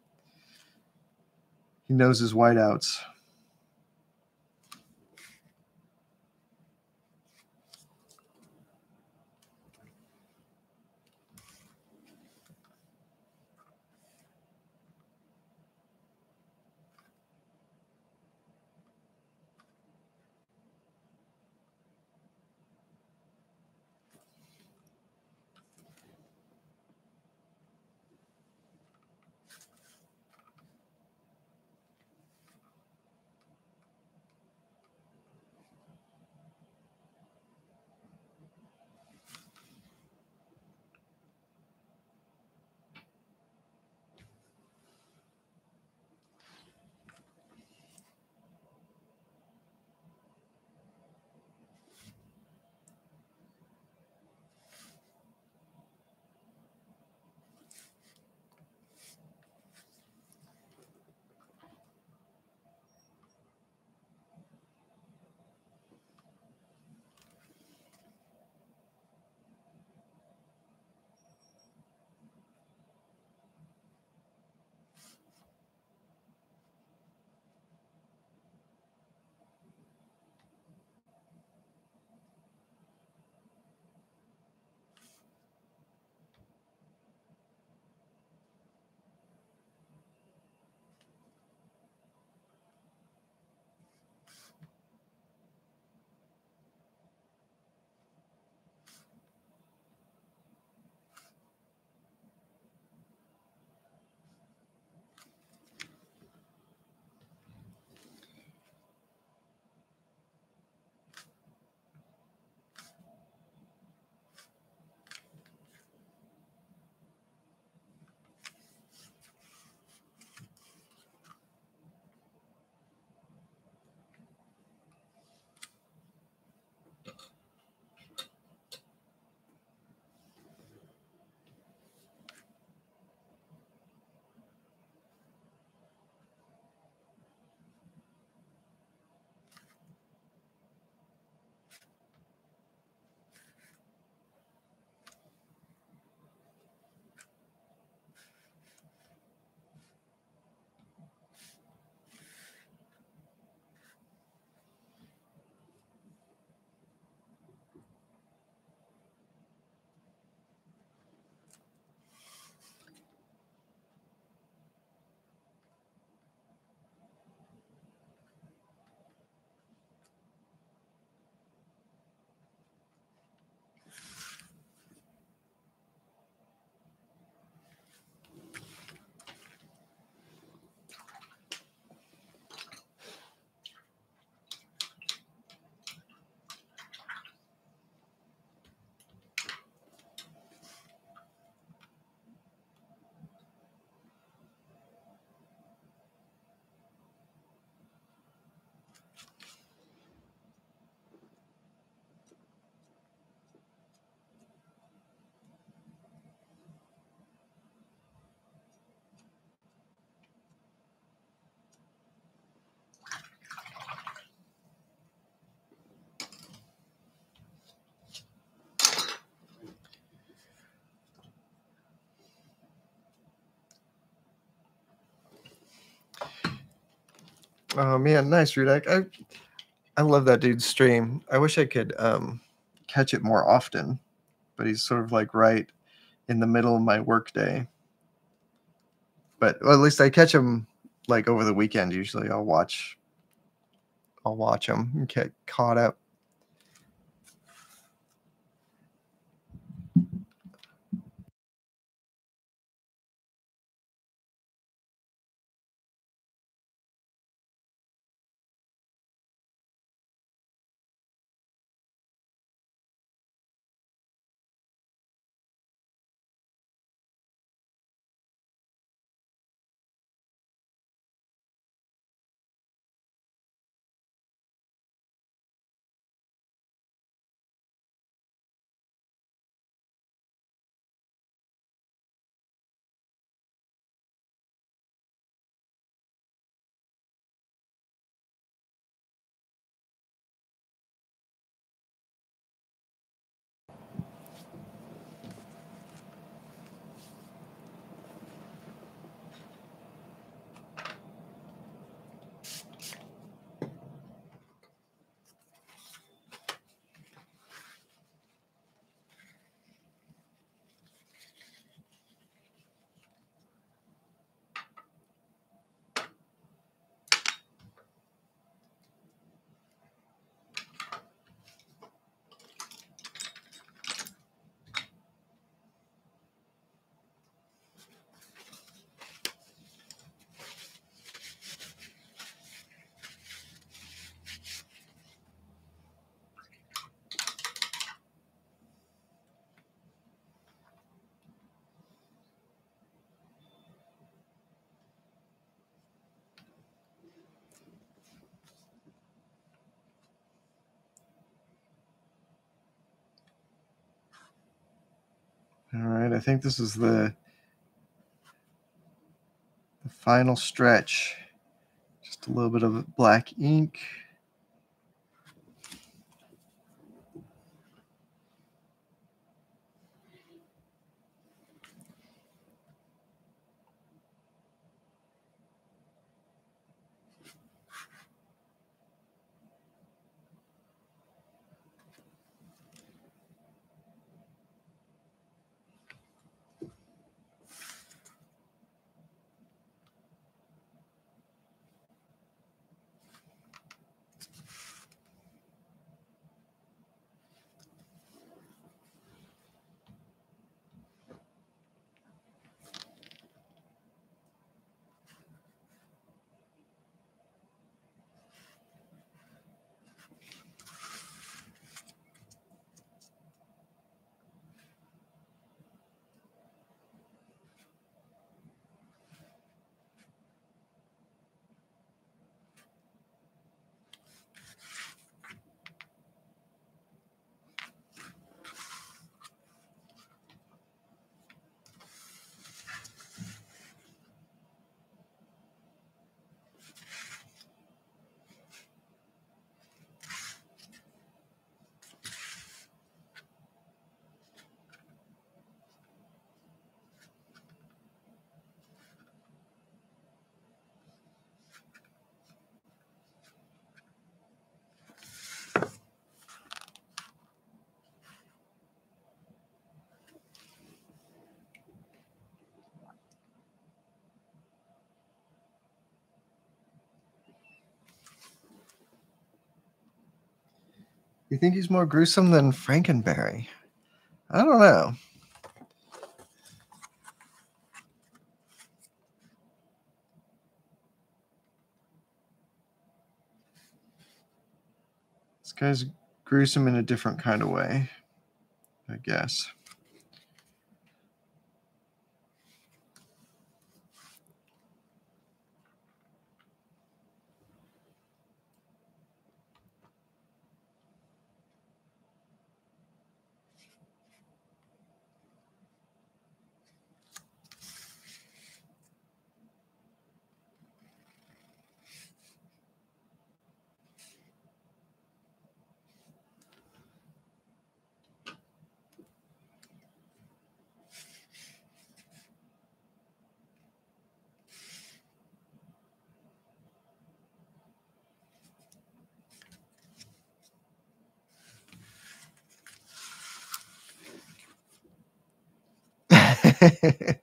he knows his whiteouts. Oh man, nice Rudak. I I love that dude's stream. I wish I could um catch it more often, but he's sort of like right in the middle of my workday. But well, at least I catch him like over the weekend. Usually, I'll watch. I'll watch him and get caught up. All right, I think this is the the final stretch. Just a little bit of black ink. Think he's more gruesome than Frankenberry? I don't know. This guy's gruesome in a different kind of way, I guess. [LAUGHS]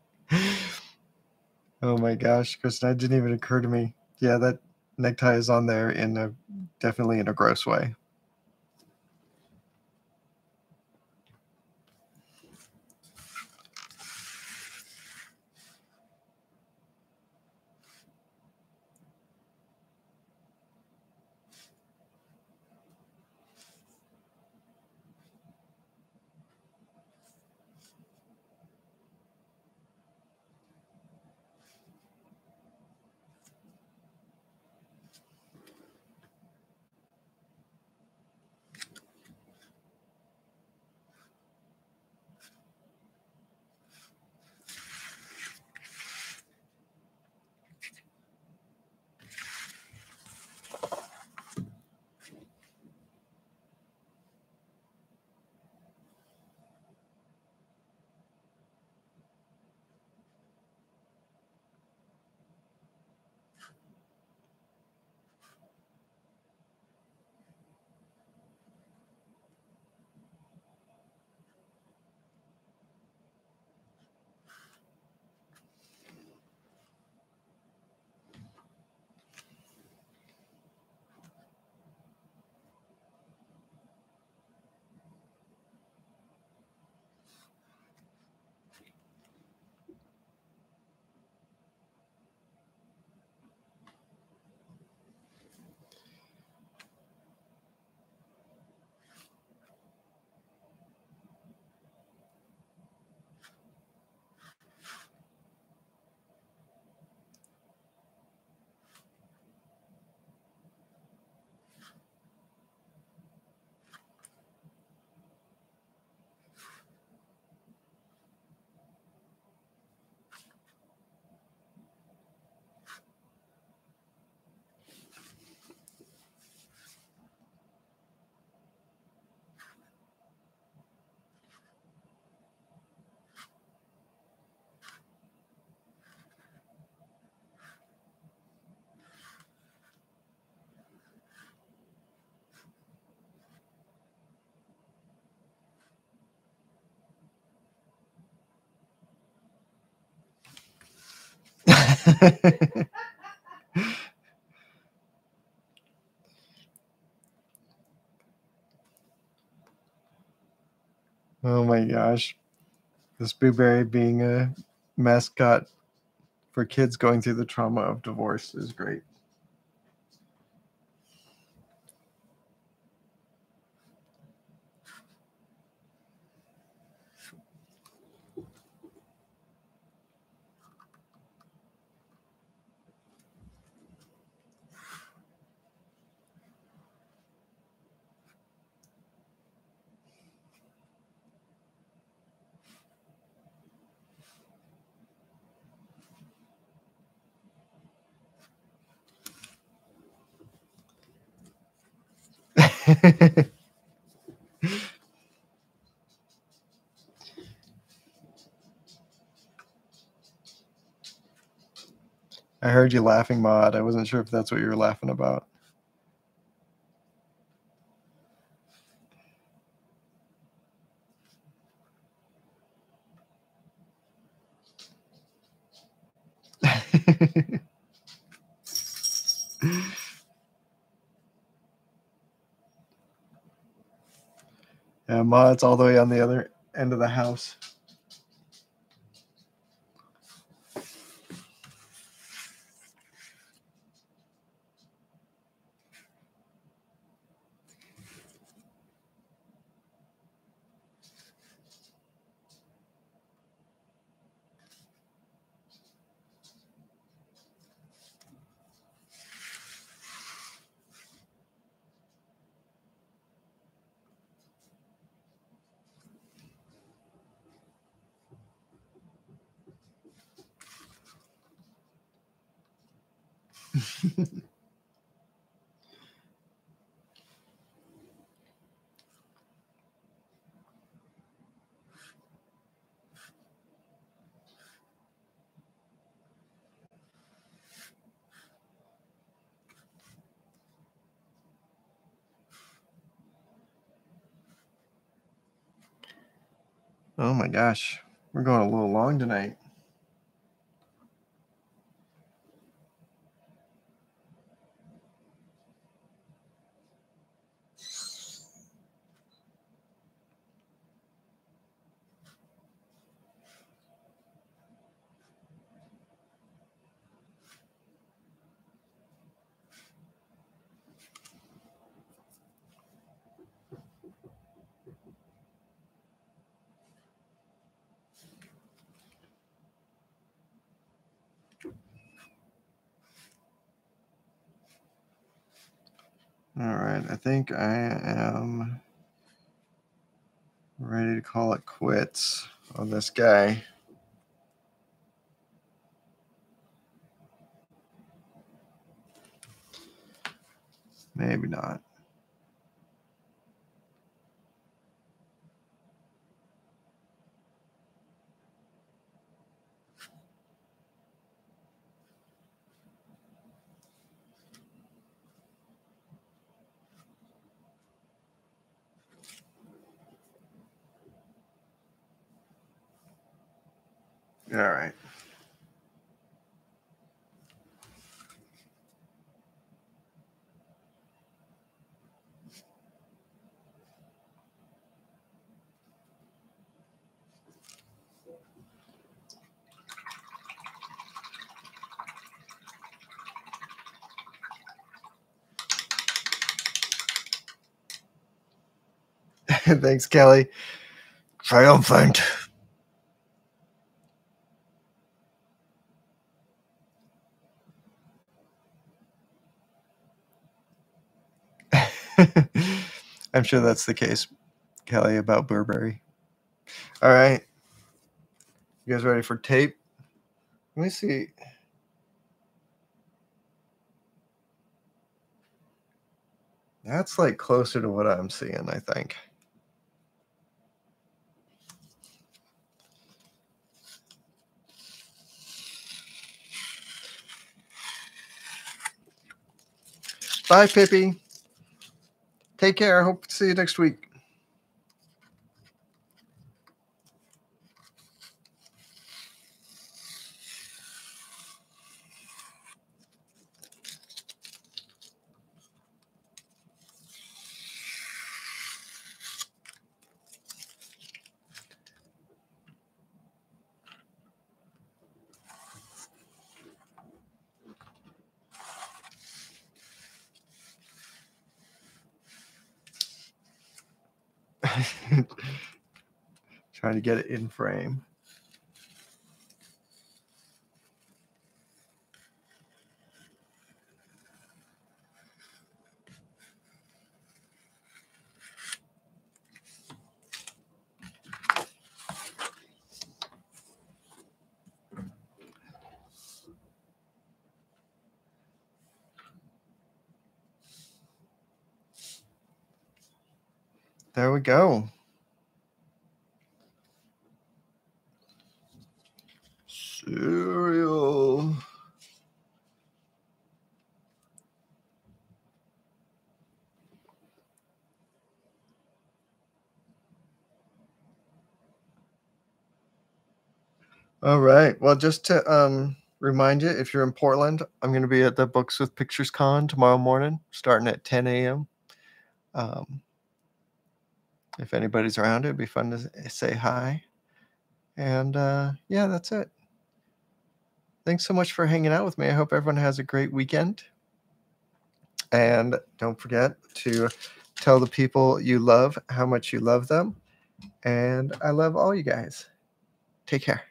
oh my gosh, Kristen, that didn't even occur to me. Yeah, that necktie is on there in a definitely in a gross way. [LAUGHS] oh my gosh. This blueberry being a mascot for kids going through the trauma of divorce is great. [LAUGHS] I heard you laughing, Maud. I wasn't sure if that's what you were laughing about. Maud's all the way on the other end of the house. Oh my gosh. We're going a little long tonight. All right, I think I am ready to call it quits on this guy. Maybe not. All right. [LAUGHS] Thanks, Kelly. Triumphant. I'm sure that's the case, Kelly, about Booberry. All right. You guys ready for tape? Let me see. That's like closer to what I'm seeing, I think. Bye, Pippi. Take care. I hope to see you next week. Trying to get it in frame. There we go. All right. Well, just to um, remind you, if you're in Portland, I'm going to be at the Books with Pictures Con tomorrow morning, starting at 10 a.m. Um, if anybody's around, it'd be fun to say hi. And uh, yeah, that's it. Thanks so much for hanging out with me. I hope everyone has a great weekend. And don't forget to tell the people you love how much you love them. And I love all you guys. Take care.